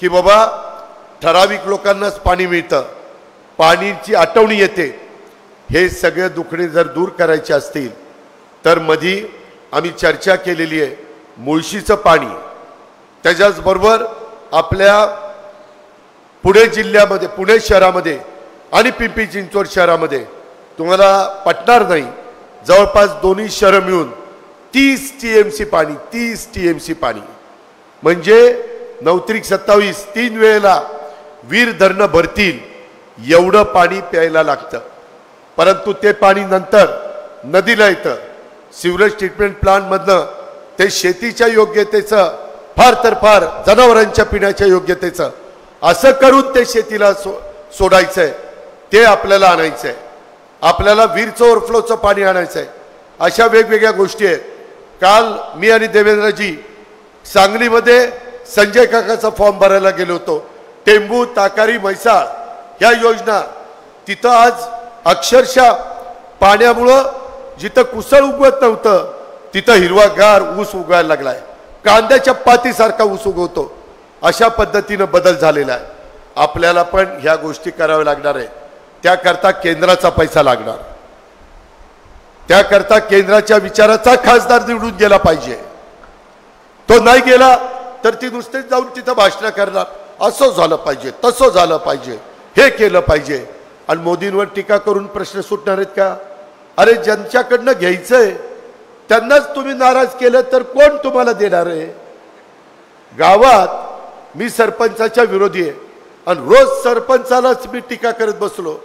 की बाबा ठराविक लोकांनाच पाणी मिळतं पाणीची आठवणी येते. हे सगळे दुखणे जर दूर करायचे असतील तर मधी आम्ही चर्चा केलेली आहे मुळशीचं पाणी. त्याच्याचबरोबर आपल्या पुणे जिल्ह्यामध्ये पुणे शहरामध्ये आणि पिंपरी चिंचवड शहरामध्ये तुम्हाला पटणार नाही. जवळपास दोन्ही शहरं मिळून तीस टी एम सी पाणी तीस टी एम सी पाणी. म्हणजे नवत्रिक सत्तावीस तीन वेळेला वीर धरणं भरतील एवढं पाणी प्यायला लागतं. परंतु ते पाणी नंतर नदीला येतं. सिवरेज ट्रीटमेंट प्लांटमधनं ते शेतीच्या योग्यतेचं फार तर फार जनावरांच्या पिण्याच्या योग्यतेचं. असं करून ते शेतीला सो सोडायचंय. ते आपल्याला आणायचंय. आपल्याला वीरचं ओव्हरफ्लोचं पाणी आणायचंय. अशा वेगवेगळ्या गोष्टी आहेत. काल मी आणि देवेंद्रजी सांगलीमध्ये संजय काकाचा फॉर्म भरायला गेलो होतो. टेंबू ताकारी म्हैसाळ ह्या योजना. तिथं आज अक्षरशः पाण्यामुळं जिथं कुसळ उगवत नव्हतं तिथं हिरवागार ऊस उगवायला लागलाय. कांद्याच्या पातीसारखा ऊस उगवतो अशा पद्धतीनं बदल झालेला आहे. आपल्याला पण ह्या गोष्टी कराव्या लागणार आहे त्याकरता केंद्राचा पैसा लागणार. त्याकरता केंद्राच्या विचाराचा खासदार निवडून गेला पाहिजे. तो नाही गेला तर ती नुसतेच जाऊन तिथं भाषण करणार. असं झालं पाहिजे तसं झालं पाहिजे हे केलं पाहिजे. आणि मोदींवर टीका करून प्रश्न सुटणार आहेत का? अरे ज्यांच्याकडनं घ्यायचंय त्यांनाच तुम्ही नाराज केलं तर कोण तुम्हाला देणार आहे? गावात मी सरपंचाच्या विरोधी आहे. आणि रोज सरपंचालाच मी टीका करत बसलो.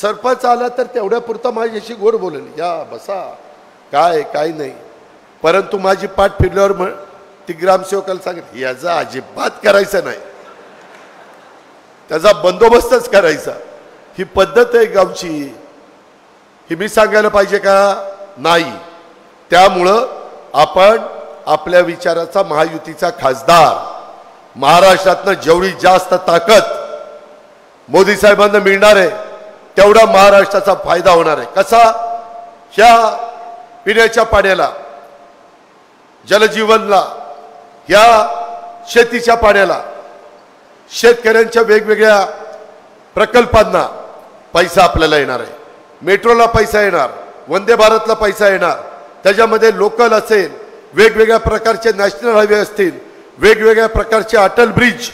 सरपंच आला तर तेवढ्यापुरता माझ्याशी गोड बोलेल. या बसा. काय काय नाही. परंतु माझी पाठ फिरल्यावर म्हण ती ग्रामसेवकाला सांगितलं याचा अजिबात करायचं नाही. त्याचा बंदोबस्तच करायचा. ही पद्धत आहे गावची. ही मी सांगायला पाहिजे का? नाही. त्यामुळं आपण आपल्या विचाराचा महायुतीचा खासदार महाराष्ट्रातनं जेवढी जास्त ताकद मोदी साहेबांना मिळणार आहे तेवढा महाराष्ट्राचा फायदा होणार आहे. कसा? ह्या पिण्याच्या पाण्याला जलजीवनला ह्या शेतीच्या पाण्याला शेतकऱ्यांच्या वेगवेगळ्या प्रकल्पांना पैसा आपल्याला येणार आहे. मेट्रोला पैसा येणार वंदे भारतला पैसा येणार. त्याच्यामध्ये लोकल असेल वेगवेगळ्या प्रकारचे नॅशनल हायवे असतील वेगवेगळ्या प्रकारचे अटल ब्रिज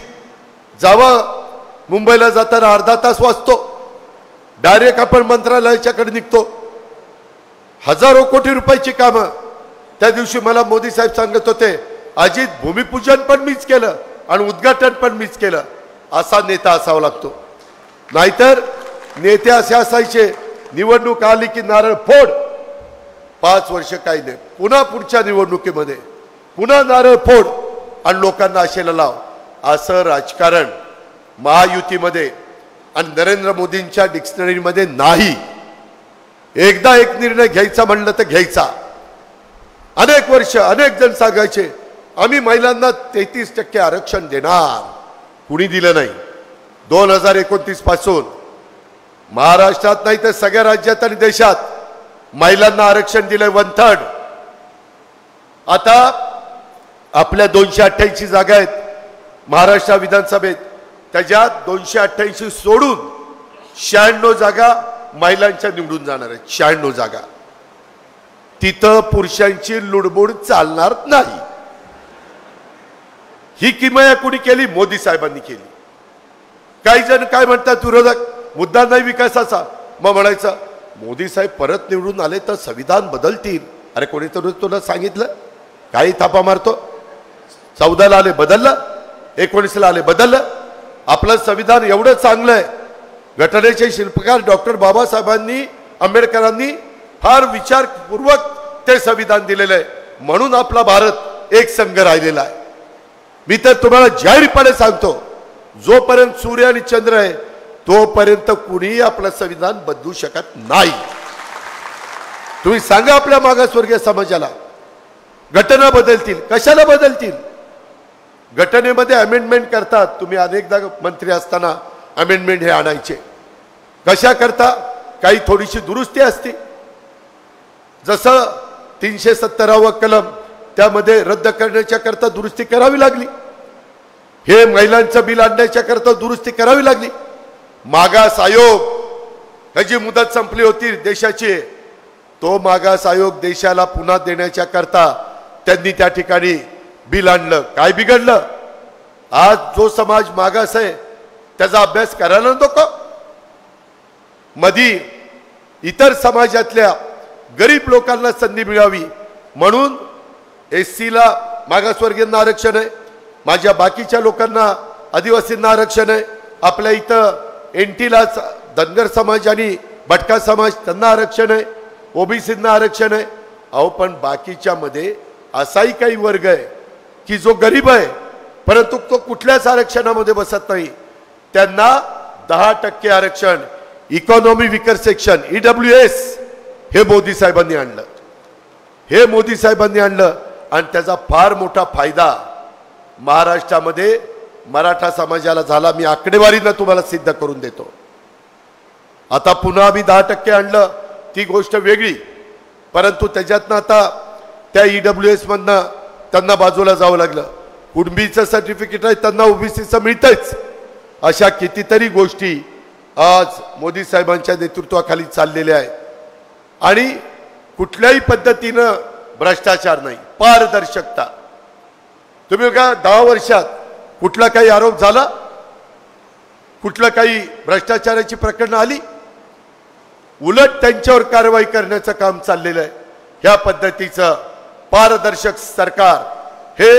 जावं मुंबईला जाताना अर्धा तास वाचतो डायरेक्ट आपण मंत्रालयाच्याकडे निघतो. हजारो कोटी रुपयाची कामं. त्या दिवशी मला मोदी साहेब सांगत होते अजित भूमिपूजन पण मीच केलं आणि उद्घाटन पण मीच केलं. असा नेता असावा लागतो. नाहीतर नेते असे असायचे निवडणूक आली की नारळ फोड. पाच वर्ष काही नाही. पुन्हा पुढच्या निवडणुकीमध्ये पुन्हा नारळ फोड आणि लोकांना आशेला लाव. असं राजकारण महायुतीमध्ये आणि नरेंद्र मोदींच्या डिक्शनरीमध्ये नाही. एकदा एक निर्णय घ्यायचा म्हणलं तर घ्यायचा. अनेक वर्ष अनेक जण सांगायचे आम्ही महिलांना तेहतीस टक्के आरक्षण देणार. कुणी दिलं नाही. दोन हजार एकोणतीसपासून महाराष्ट्रात नाही तर सगळ्या राज्यात आणि देशात महिलांना आरक्षण दिलंय वन थर्ड आता आपल्या दोनशे अठ्ठ्याऐंशी जागा आहेत महाराष्ट्र विधानसभेत. त्याच्यात दोनशे अठ्ठ्याऐंशी सोडून शहाण्णव जागा महिलांच्या निवडून जाणार आहेत. शहाण्णव जागा. तिथं पुरुषांची लुडबुड चालणार नाही. ही किमया कुणी केली? मोदी साहेबांनी केली. काही जण काय म्हणतात विरोधक? मुद्दा नाही विकासाचा. मग म्हणायचं मोदी साहेब परत निवडून आले तर संविधान बदलतील. अरे कोणीतरी तुला सांगितलं? काही थापा मारतो. चौदाला आले बदललं. एकोणीसला आले बदललं. आपलं संविधान एवढं चांगलं आहे. घटनेचे शिल्पकार डॉक्टर बाबासाहेबांनी आंबेडकरांनी फार विचारपूर्वक ते संविधान दिलेलं आहे. म्हणून आपला भारत एक संघ राहिलेला आहे. मी तर तुम्हाला जाहीरपणे सांगतो जोपर्यंत सूर्य आणि चंद्र आहे तोपर्यंत कुणीही आपलं संविधान बदलू शकत नाही. तुम्ही सांगा आपल्या मागासवर्गीय समाजाला घटना बदलतील कशाला बदलतील? घटनेमध्ये अमेंडमेंट करतात तुम्ही अनेकदा मंत्री असताना अमेंडमेंट हे आणायचे. कशा करता? काही थोडीशी दुरुस्ती असते. जसं तीनशे सत्तरावं कलम त्यामध्ये रद्द करण्याच्या करता दुरुस्ती करावी लागली. हे महिलांचं बिल आणण्याच्या करता दुरुस्ती करावी लागली. मागास आयोग ह्याची मुदत संपली होती देशाची तो मागास आयोग देशाला पुन्हा देण्याच्या करता त्यांनी त्या ठिकाणी बिल आणलं. काय बिघडलं? आज जो समाज मागास आहे त्याचा अभ्यास करायला नको. मधी इतर समाजातल्या गरीब लोकांना संधी मिळावी म्हणून एस सीला मागासवर्गीयांना आरक्षण आहे. माझ्या बाकीच्या लोकांना आदिवासींना आरक्षण आहे. आपल्या इथं एनटीला धनगर समाज आणि भटका समाज त्यांना आरक्षण आहे ओबीसींना आरक्षण आहे. अहो पण बाकीच्या मध्ये असाही काही वर्ग आहे की जो गरीब आहे परंतु तो कुठल्याच आरक्षणामध्ये बसत नाही. त्यांना दहा टक्के आरक्षण economy weaker section E W S हे मोदी साहेबांनी आणलं. हे मोदी साहेबांनी आणलं आणि त्याचा फार मोठा फायदा महाराष्ट्रामध्ये मराठा समाजाला झाला मी आकडेवारीनं तुम्हाला सिद्ध करून देतो. आता पुन्हा आम्ही दहा टक्के आणलं ती गोष्ट वेगळी. परंतु त्याच्यातनं आता त्या ईडब्ल्यू डब्ल्यू एसमधनं त्यांना बाजूला जावं लागलं. कुणबीचं सर्टिफिकेट आहे त्यांना ओबीसीचं मिळतंच अशा कितीतरी गोष्टी आज मोदी साहेबांच्या नेतृत्वाखाली चाललेल्या आहेत. आणि कुठल्याही पद्धतीनं भ्रष्टाचार नाही पारदर्शकता. तुम्ही का दहा वर्षात कुठला काही आरोप झाला? कुठलं काही भ्रष्टाचाराची प्रकरणं आली? उलट त्यांच्यावर कारवाई करण्याचं काम चाललेलं आहे. ह्या पद्धतीचं पारदर्शक सरकार हे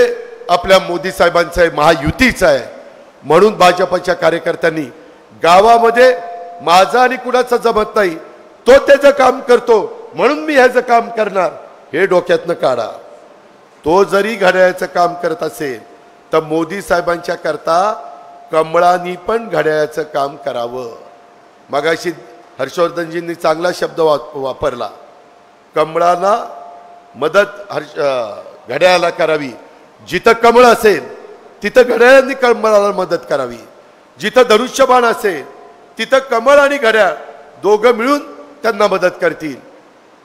आपल्या मोदी साहेबांचं आहे महायुतीचं आहे. म्हणून भाजपच्या कार्यकर्त्यांनी गावामध्ये माझं आणि कुणाचं जमत नाही तो त्याचं काम करतो म्हणून मी ह्याचं काम करणार. हे डोक्यातनं काढा. तो जरी घड्याळाचं काम करत असेल तर मोदी साहेबांच्या करता कमळानी पण घड्याळाचं काम करावं. मगाशी हर्षवर्धनजींनी चांगला शब्द वा वापरला. कमळाला मदत हर्ष घड्याळाला करावी. जिथं कमळ असेल तिथं घड्याळांनी कमळाला मदत करावी. जिथं धनुष्यबाण असेल तिथं कमळ आणि घड्याळ दोघं मिळून त्यांना मदत करतील.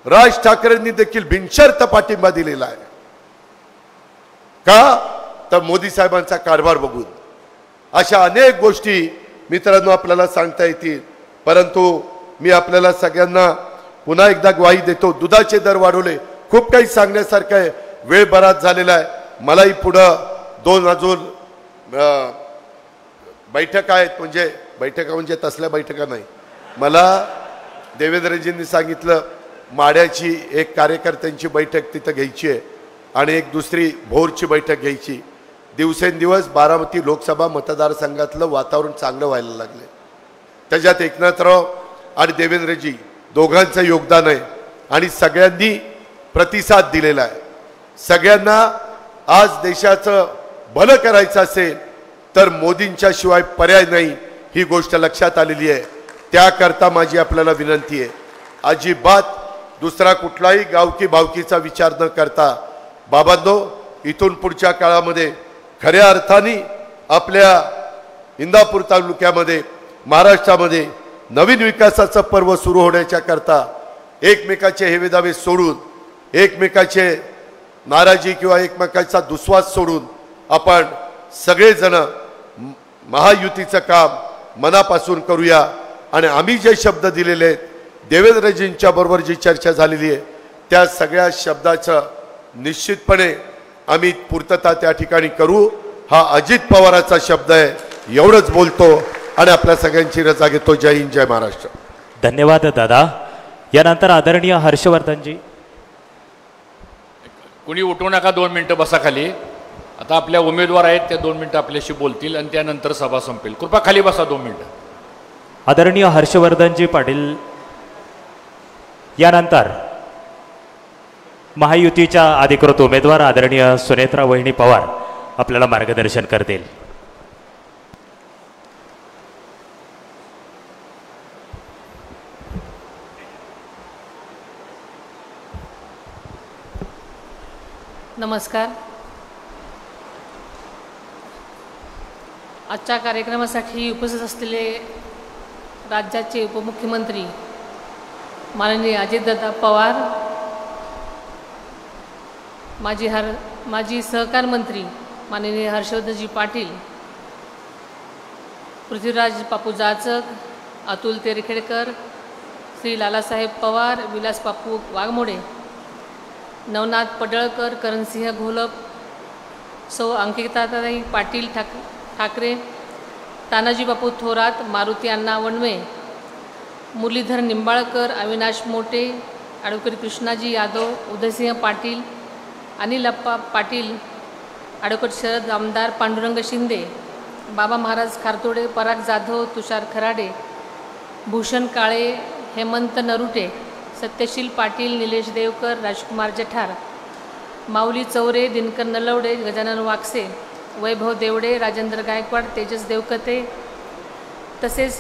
राज ठाकरेंनी देखील बिनशर्त पाठिंबा दिलेला आहे. का? तर मोदी साहेबांचा कारभार बघून. अशा अनेक गोष्टी मित्रांनो आपल्याला सांगता येतील. परंतु मी आपल्याला सगळ्यांना पुन्हा एकदा ग्वाही देतो. दुधाचे दर वाढवले. खूप काही सांगण्यासारखं आहे. वेळ बराच झालेला आहे. मलाही पुढं दोन अजून बैठका आहेत. म्हणजे बैठका म्हणजे तसल्या बैठका नाही. मला देवेंद्रजींनी सांगितलं माड्याची एक कार्यकर्त्यांची बैठक तिथं घ्यायची आहे आणि एक दुसरी भोरची बैठक घ्यायची. दिवसेंदिवस बारामती लोकसभा मतदारसंघातलं वातावरण चांगलं व्हायला लागले त्याच्यात एकनाथराव आणि देवेंद्रजी दोघांचं योगदान आहे आणि सगळ्यांनी प्रतिसाद दिलेला आहे. सगळ्यांना आज देशाचं भलं करायचं असेल तर मोदींच्या शिवाय पर्याय नाही ही गोष्ट लक्षात आलेली आहे. त्याकरता माझी आपल्याला विनंती आहे. अजिबात दुसरा कुठलाही गावकी भावकीचा विचार न करता बाबांनो इथून पुढच्या काळामध्ये खऱ्या अर्थाने आपल्या इंदापूर तालुक्यामध्ये महाराष्ट्रामध्ये नवीन विकासाचं पर्व सुरू होण्याच्याकरता एकमेकाचे हेवेदावे सोडून एकमेकाचे नाराजी किंवा एकमेकाचा दुस्वास सोडून आपण सगळेजण महायुतीचं काम मनापासून करूया. आणि आम्ही जे शब्द दिलेले आहेत देवेंद्रजींच्या बरोबर जी चर्चा झालेली आहे त्या सगळ्या शब्दाचं निश्चितपणे आम्ही पूर्तता त्या ठिकाणी करू. हा अजित पवाराचा शब्द आहे. एवढंच बोलतो आणि आपल्या सगळ्यांची रजा घेतो. जय हिंद जय महाराष्ट्र. धन्यवाद दादा. यानंतर आदरणीय हर्षवर्धनजी. कुणी उठू नका दोन मिनटं बसा खाली आता आपल्या उमेदवार आहेत त्या दोन मिनटं आपल्याशी बोलतील आणि त्यानंतर सभा संपेल. कृपा खाली बसा दोन मिनटं. आदरणीय हर्षवर्धनजी पाटील यानंतर महायुतीच्या अधिकृत उमेदवार आदरणीय सुनेत्रा वहिनी पवार आपल्याला मार्गदर्शन करतील. नमस्कार. आजच्या कार्यक्रमासाठी उपस्थित असलेले राज्याचे उपमुख्यमंत्री माननीय अजितदादा पवार माजी हर माजी सहकार मंत्री माननीय हर्षवर्धनजी पाटील पृथ्वीराज बापू जाचक अतुल तेरखेडकर श्री लालासाहेब पवार विलास बापू वाघमोडे नवनाथ पडळकर करणसिंह घोलप सौ अंकिताताई पाटील ठाक ठाकरे तानाजी बापू थोरात मारुती अण्णा वणवे मुरलीधर निंबाळकर अविनाश मोटे ॲडव्होकेट कृष्णाजी यादव उदयसिंह पाटील अनिल अप्पा पाटील ॲडव्होकेट शरद आमदार पांडुरंग शिंदे बाबा महाराज खारतोडे पराग जाधव तुषार खराडे भूषण काळे हेमंत नरुटे सत्यशील पाटील निलेश देवकर राजकुमार जठार माऊली चौरे दिनकर नलवडे गजानन वाकसे वैभव देवडे राजेंद्र गायकवाड तेजस देवकते तसेच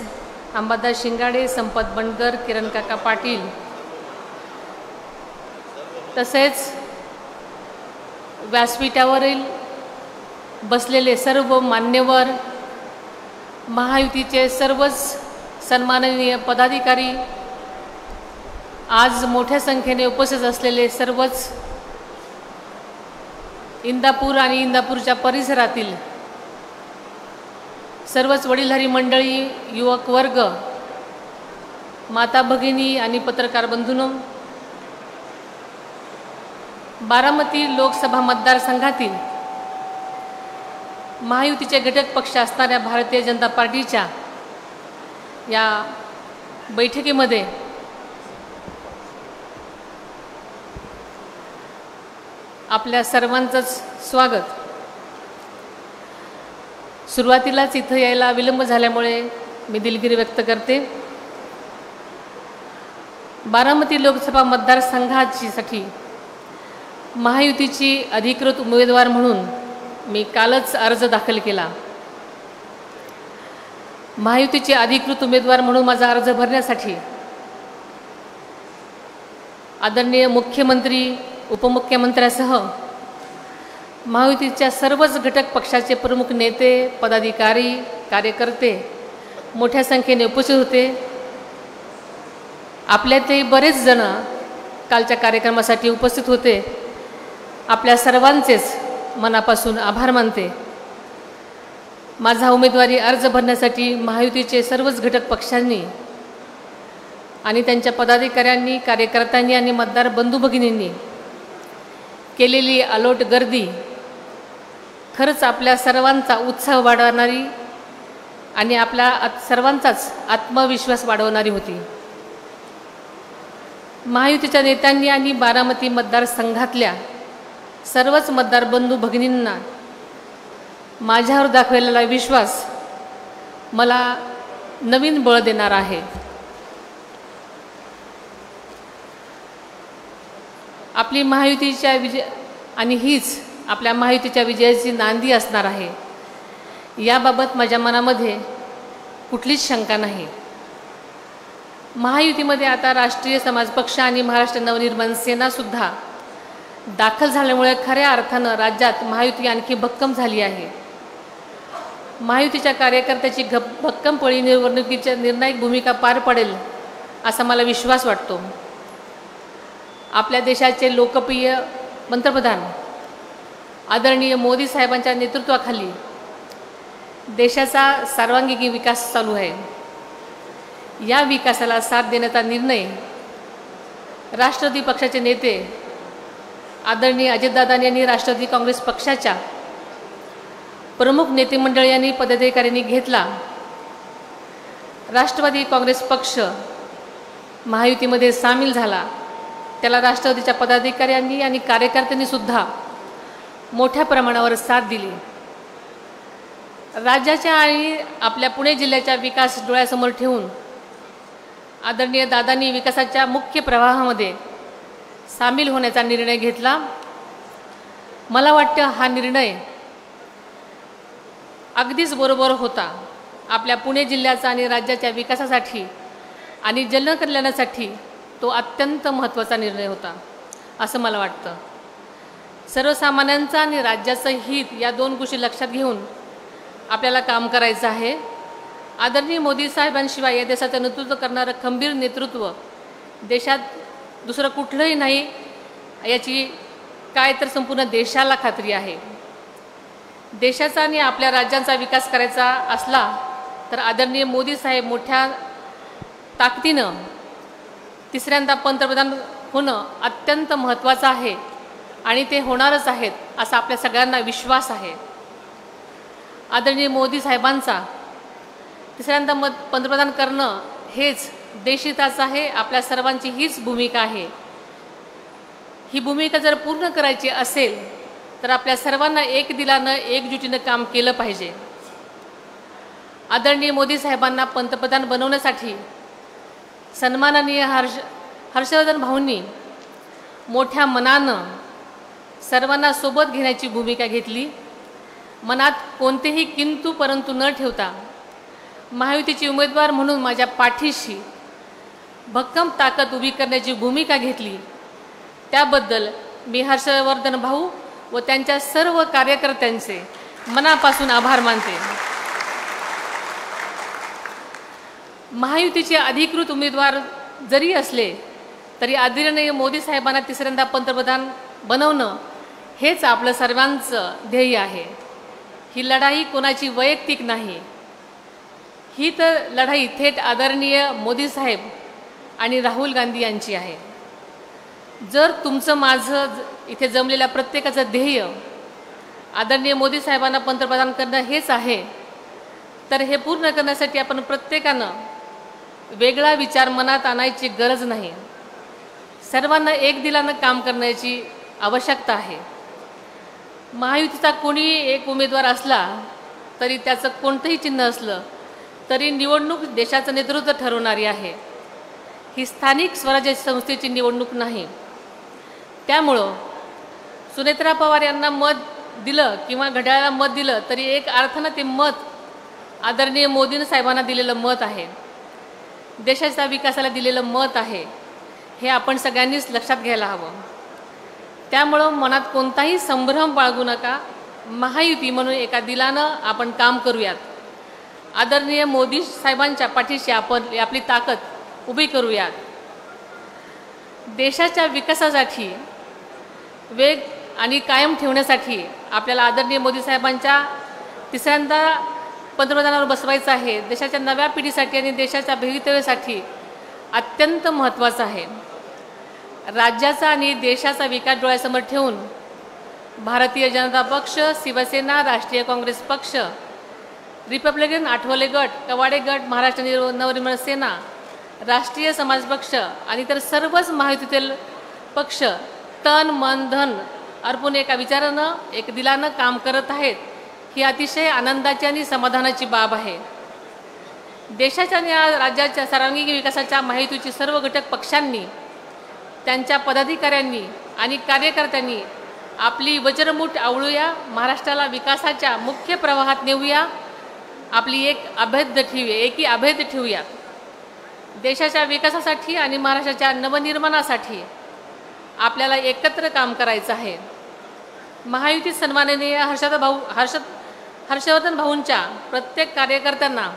अंबादास शिंगाडे संपत बंडकर किरण काका पाटील. तसेच व्यासपीठावरील बसलेले सर्व मान्यवर महायुतीचे सर्वच सन्माननीय पदाधिकारी आज मोठ्या संख्येने उपस्थित असलेले सर्वच इंदापूर आणि इंदापूरच्या परिसरातील सर्वच वडीलधारी मंडळी युवक वर्ग माता भगिनी आणि पत्रकार बंधूंनो बारामती लोकसभा मतदारसंघातील महायुतीचे घटक पक्ष असणाऱ्या भारतीय जनता पार्टीच्या या बैठकीमध्ये आपल्या सर्वांचंच स्वागत. सुरुवातीलाच इथं यायला विलंब झाल्यामुळे मी दिलगिरी व्यक्त करते. बारामती लोकसभा मतदारसंघाची साठी महायुतीची अधिकृत उमेदवार म्हणून मी कालच अर्ज दाखल केला. महायुतीचे अधिकृत उमेदवार म्हणून माझा अर्ज भरण्यासाठी आदरणीय मुख्यमंत्री उपमुख्यमंत्र्यासह महायुतीच्या सर्वच घटक पक्षाचे प्रमुख नेते पदाधिकारी कार्यकर्ते मोठ्या संख्येने उपस्थित होते. आपल्यातही बरेच जण कालच्या कार्यक्रमासाठी उपस्थित होते. आपल्या सर्वांचेच मनापासून आभार मानते. माझा उमेदवारी अर्ज भरण्यासाठी महायुतीचे सर्वच घटक पक्षांनी आणि त्यांच्या पदाधिकाऱ्यांनी कार्यकर्त्यांनी आणि मतदार बंधू भगिनींनी केलेली अलोट गर्दी खरंच आपल्या सर्वांचा उत्साह वाढवणारी आणि आपला आत- सर्वांचाच आत्मविश्वास वाढवणारी होती. महायुतीच्या नेत्यांनी आणि बारामती मतदारसंघातल्या सर्वच मतदार बंधू भगिनींना माझ्यावर दाखवलेला विश्वास मला नवीन बळ देणार आहे. आपली महायुतीच्या विजय आणि हीच आपल्या महायुतीच्या विजयाची नांदी असणार आहे. याबाबत माझ्या मनामध्ये कुठलीच शंका नाही. महायुतीमध्ये आता राष्ट्रीय समाज पक्ष आणि महाराष्ट्र नवनिर्माण सेनासुद्धा दाखल झाल्यामुळे खऱ्या अर्थानं राज्यात महायुती आणखी भक्कम झाली आहे. महायुतीच्या कार्यकर्त्याची घ भक्कम पळी निवडणुकीच्या निर्णायक भूमिका पार पडेल असा मला विश्वास वाटतो. आपल्या देशाचे लोकप्रिय पंतप्रधान आदरणीय मोदी साहेबांच्या नेतृत्वाखाली देशाचा सर्वांगीण विकास चालू आहे. या विकासाला साथ देण्याचा निर्णय राष्ट्रवादी पक्षाचे नेते आदरणीय अजितदादा यांनी राष्ट्रवादी काँग्रेस पक्षाच्या प्रमुख नेतेमंडळ यांनी पदाधिकाऱ्यांनी घेतला. राष्ट्रवादी काँग्रेस पक्ष महायुतीमध्ये सामील झाला. त्याला राष्ट्रवादीच्या पदाधिकाऱ्यांनी आणि कार्यकर्त्यांनी सुद्धा मोठ्या प्रमाणावर साथ दिली. राज्याच्या आणि आपल्या पुणे जिल्ह्याच्या विकास डोळ्यासमोर ठेवून आदरणीय दादांनी विकासाच्या मुख्य प्रवाहामध्ये सामील होण्याचा निर्णय घेतला. मला वाटतं हा निर्णय अगदीच बरोबर होता. आपल्या पुणे जिल्ह्याचा आणि राज्याच्या विकासासाठी आणि जनकल्याणासाठी तो अत्यंत महत्त्वाचा निर्णय होता असं मला वाटतं. सर्वसामान्यांचा आणि राज्याचं हित या दोन गोष्टी लक्षात घेऊन आपल्याला काम करायचं आहे. आदरणीय मोदी साहेबांशिवाय या देशाचं नेतृत्व करणारं खंबीर नेतृत्व देशात दुसरं कुठलंही नाही. याची काय तर संपूर्ण देशाला खात्री आहे. देशाचा आणि आपल्या राज्यांचा विकास करायचा असला तर आदरणीय मोदी साहेब मोठ्या ताकदीनं तिसऱ्यांदा पंतप्रधान होणं अत्यंत महत्त्वाचं आहे आणि ते होणारच आहेत असा आपल्या सगळ्यांना विश्वास आहे. आदरणीय मोदी साहेबांचा तिसऱ्यांदा मत पंतप्रधान करणं हेच देशिताच आहे आपल्या सर्वांची हीच भूमिका आहे. ही भूमिका जर पूर्ण करायची असेल तर आपल्या सर्वांना एक दिलानं एकजुटीनं काम केलं पाहिजे. आदरणीय मोदी साहेबांना पंतप्रधान बनवण्यासाठी सन्माननीय हर्ष हर्षवर्धन भाऊंनी मोठ्या मनानं सर्वांना सोबत घेण्याची भूमिका घेतली. मनात कोणतेही किंतू परंतु न ठेवता महायुतीचे उमेदवार म्हणून माझ्या पाठीशी भक्कम ताकद उभी करण्याची भूमिका घेतली. त्याबद्दल मी हर्षवर्धन भाऊ व त्यांच्या सर्व कार्यकर्त्यांचे मनापासून आभार मानते. महायुतीचे अधिकृत उमेदवार जरी असले तरी आदरणीय मोदी साहेबांना तिसऱ्यांदा पंतप्रधान बनवणं हेच आपलं सर्वांचं ध्येय आहे. ही लढाई कोणाची वैयक्तिक नाही. ही तर लढाई थेट आदरणीय मोदी साहेब आणि राहुल गांधी यांची आहे. जर तुमचं माझं ज- इथे जमलेल्या प्रत्येकाचं ध्येय आदरणीय मोदी साहेबांना पंतप्रधान करणं हेच आहे तर हे पूर्ण करण्यासाठी आपण प्रत्येकानं वेगळा विचार मनात आणायची गरज नाही. सर्वांना एक दिलानं काम करण्याची आवश्यकता आहे. महायुतीचा कोणी एक उमेदवार असला तरी त्याचं कोणतंही चिन्ह असलं तरी निवडणूक देशाचं नेतृत्व ठरवणारी आहे. ही स्थानिक स्वराज्य संस्थेची निवडणूक नाही. त्यामुळं सुनेत्रा पवार यांना मत दिलं किंवा घड्याळाला मत दिलं तरी एक अर्थानं ते मत आदरणीय मोदी साहेबांना दिलेलं मत आहे. देशाच्या विकासाला दिलेलं मत आहे. हे आपण सगळ्यांनीच लक्षात घ्यायला हवं. त्यामुळं मनात कोणताही संभ्रम बाळगू नका. महायुती म्हणून एका दिलानं आपण काम करूयात. आदरणीय मोदी साहेबांच्या पाठीशी आपण आपली ताकद उभी करूयात. देशाच्या विकासासाठी वेग आणि कायम ठेवण्यासाठी आपल्याला आदरणीय मोदी साहेबांच्या तिसऱ्यांदा पंतप्रधानावर बसवायचं आहे. देशाच्या नव्या पिढीसाठी आणि देशाच्या भवितव्यासाठी अत्यंत महत्त्वाचं आहे. राज्याचा आणि देशाचा विकास डोळ्यासमोर ठेवून भारतीय जनता पक्ष शिवसेना राष्ट्रीय काँग्रेस पक्ष रिपब्लिकन आठवले गट कवाडे गट महाराष्ट्र निर्व नवनिर्माण सेना राष्ट्रीय समाज पक्ष आणि इतर सर्वच महायुतीतील पक्ष तन मन धन अर्पून एका विचारानं एक दिलानं काम करत आहेत ही अतिशय आनंदाची आणि समाधानाची बाब आहे. देशाच्या आणि राज्याच्या सर्वांगीण विकासाच्या माहितीची सर्व घटक पक्षांनी त्यांच्या पदाधिकाऱ्यांनी आणि कार्यकर्त्यांनी आपली वज्रमूठ आवळूया महाराष्ट्राला विकासाच्या मुख्य प्रवाहात नेऊया आपली एक अभेद्य ठेवूया एकी अभेद्य ठेवूया. देशाच्या विकासासाठी आणि महाराष्ट्राच्या नवनिर्माणासाठी आपल्याला एकत्र काम करायचं आहे. महायुती सन्माननीय हर्षद भाऊ हर्षद हर्षवर्धन भाऊंच्या प्रत्येक कार्यकर्त्यांना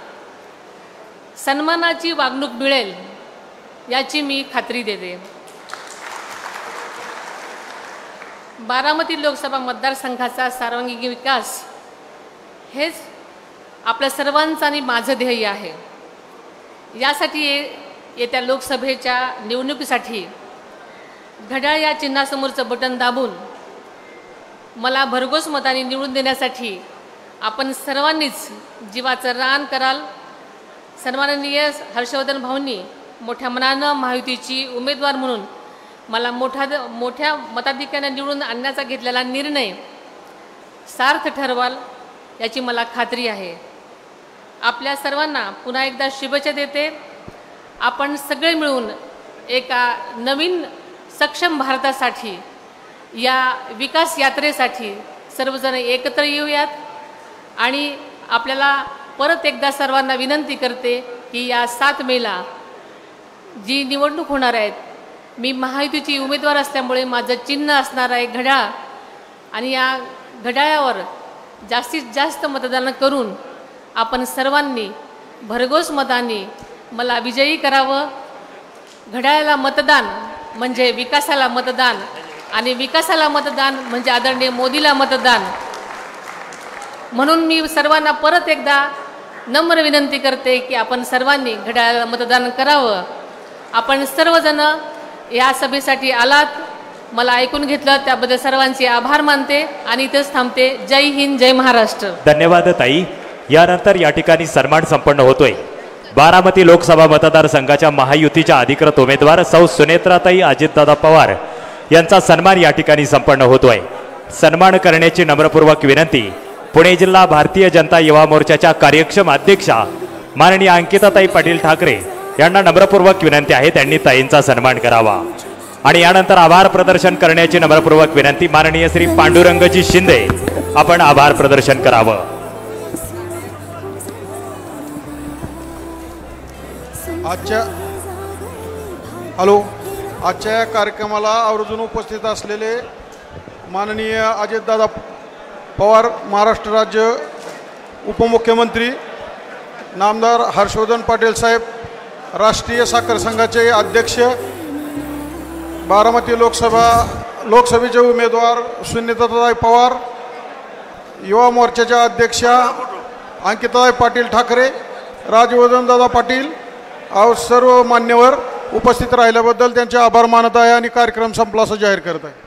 सन्मानाची वागणूक मिळेल याची मी खात्री देते. बारामती लोकसभा मतदारसंघाचा सर्वांगीण विकास हेच आपल्या सर्वांचं आणि माझं ध्येय आहे. यासाठी येत्या लोकसभेच्या निवडणुकीसाठी घड्याळ या चिन्हासमोरचं बटन दाबून मला भरघोस मताने निवडून देण्यासाठी आपण सर्वांनीच जीवाचं रान कराल. सन्माननीय हर्षवर्धन भाऊंनी मोठ्या मनानं महायुतीची उमेदवार म्हणून मला मोठ्या मोठ्या मताधिक्याने निवडून आणण्याचा घेतलेला निर्णय सार्थ ठरवाल याची मला खात्री आहे. आपल्या सर्वांना पुन्हा एकदा शुभेच्छा देते. आपण सगळे मिळून एका नवीन सक्षम भारतासाठी या विकास यात्रेसाठी सर्वजण एकत्र येऊयात आणि आपल्याला परत एकदा सर्वांना विनंती करते की या सात मेला जी निवडणूक होणार आहेत मी महायुतीची उमेदवार असल्यामुळे माझं चिन्ह असणार आहे घड्याळ. आणि या घड्याळावर जास्तीत जास्त मतदान करून आपण सर्वांनी भरघोस मताने मला विजयी करावं. घड्याळाला मतदान म्हणजे विकासाला मतदान आणि विकासाला मतदान म्हणजे आदरणीय मोदीला मतदान. म्हणून मी सर्वांना परत एकदा नम्र विनंती करते की आपण सर्वांनी घड्याळाला मतदान करावं. आपण सर्वजण या सभेसाठी आलात. मला ऐकून घेतलं त्याबद्दल सर्वांचे आभार मानते आणि इथेच थांबते. जय हिंद जय महाराष्ट्र. धन्यवाद ताई. यानंतर या ठिकाणी सन्मान संपन्न होतोय. बारामती लोकसभा मतदारसंघाच्या महायुतीच्या अधिकृत उमेदवार सौ सुनेत्राताई अजितदादा पवार यांचा सन्मान या ठिकाणी संपन्न होतोय. सन्मान करण्याची नम्रपूर्वक विनंती पुणे जिल्हा भारतीय जनता युवा मोर्चाच्या कार्यक्षम अध्यक्षा माननीय अंकिताताई पाटील ठाकरे यांना नम्रपूर्वक विनंती आहे त्यांनी ताईंचा सन्मान करावा. आणि यानंतर आभार प्रदर्शन करण्याची नम्रपूर्वक विनंती माननीय श्री पांडुरंगजी शिंदे. आपण आभार प्रदर्शन करावं. आजच्या हॅलो? आजच्या या कार्यक्रमाला आवर्जून उपस्थित असलेले माननीय अजितदादा पवार महाराष्ट्र राज्य उपमुख्यमंत्री नामदार हर्षवर्धन पाटील साहेब राष्ट्रीय साखर संघाचे अध्यक्ष बारामती लोकसभा लोकसभेचे उमेदवार सुनीताताई पवार युवा मोर्चाच्या अध्यक्षा अंकिताताई पाटील ठाकरे राजवर्धनदादा पाटील आव सर्व मान्यवर उपस्थित राहिल्याबद्दल त्यांचे आभार मानत आहे आणि कार्यक्रम संपला असं जाहीर करत आहे.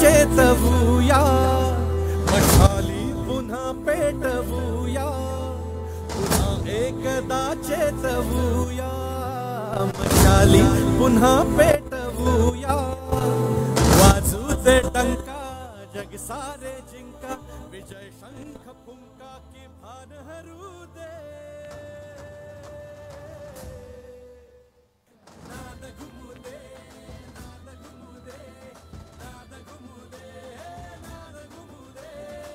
चेतवूया मशाली पुन्हा पेटवूया पुन्हा एकदा चेतवूया मशाली पुन्हा पेटवूया. वाजू दे टंका सारे जिंका विजय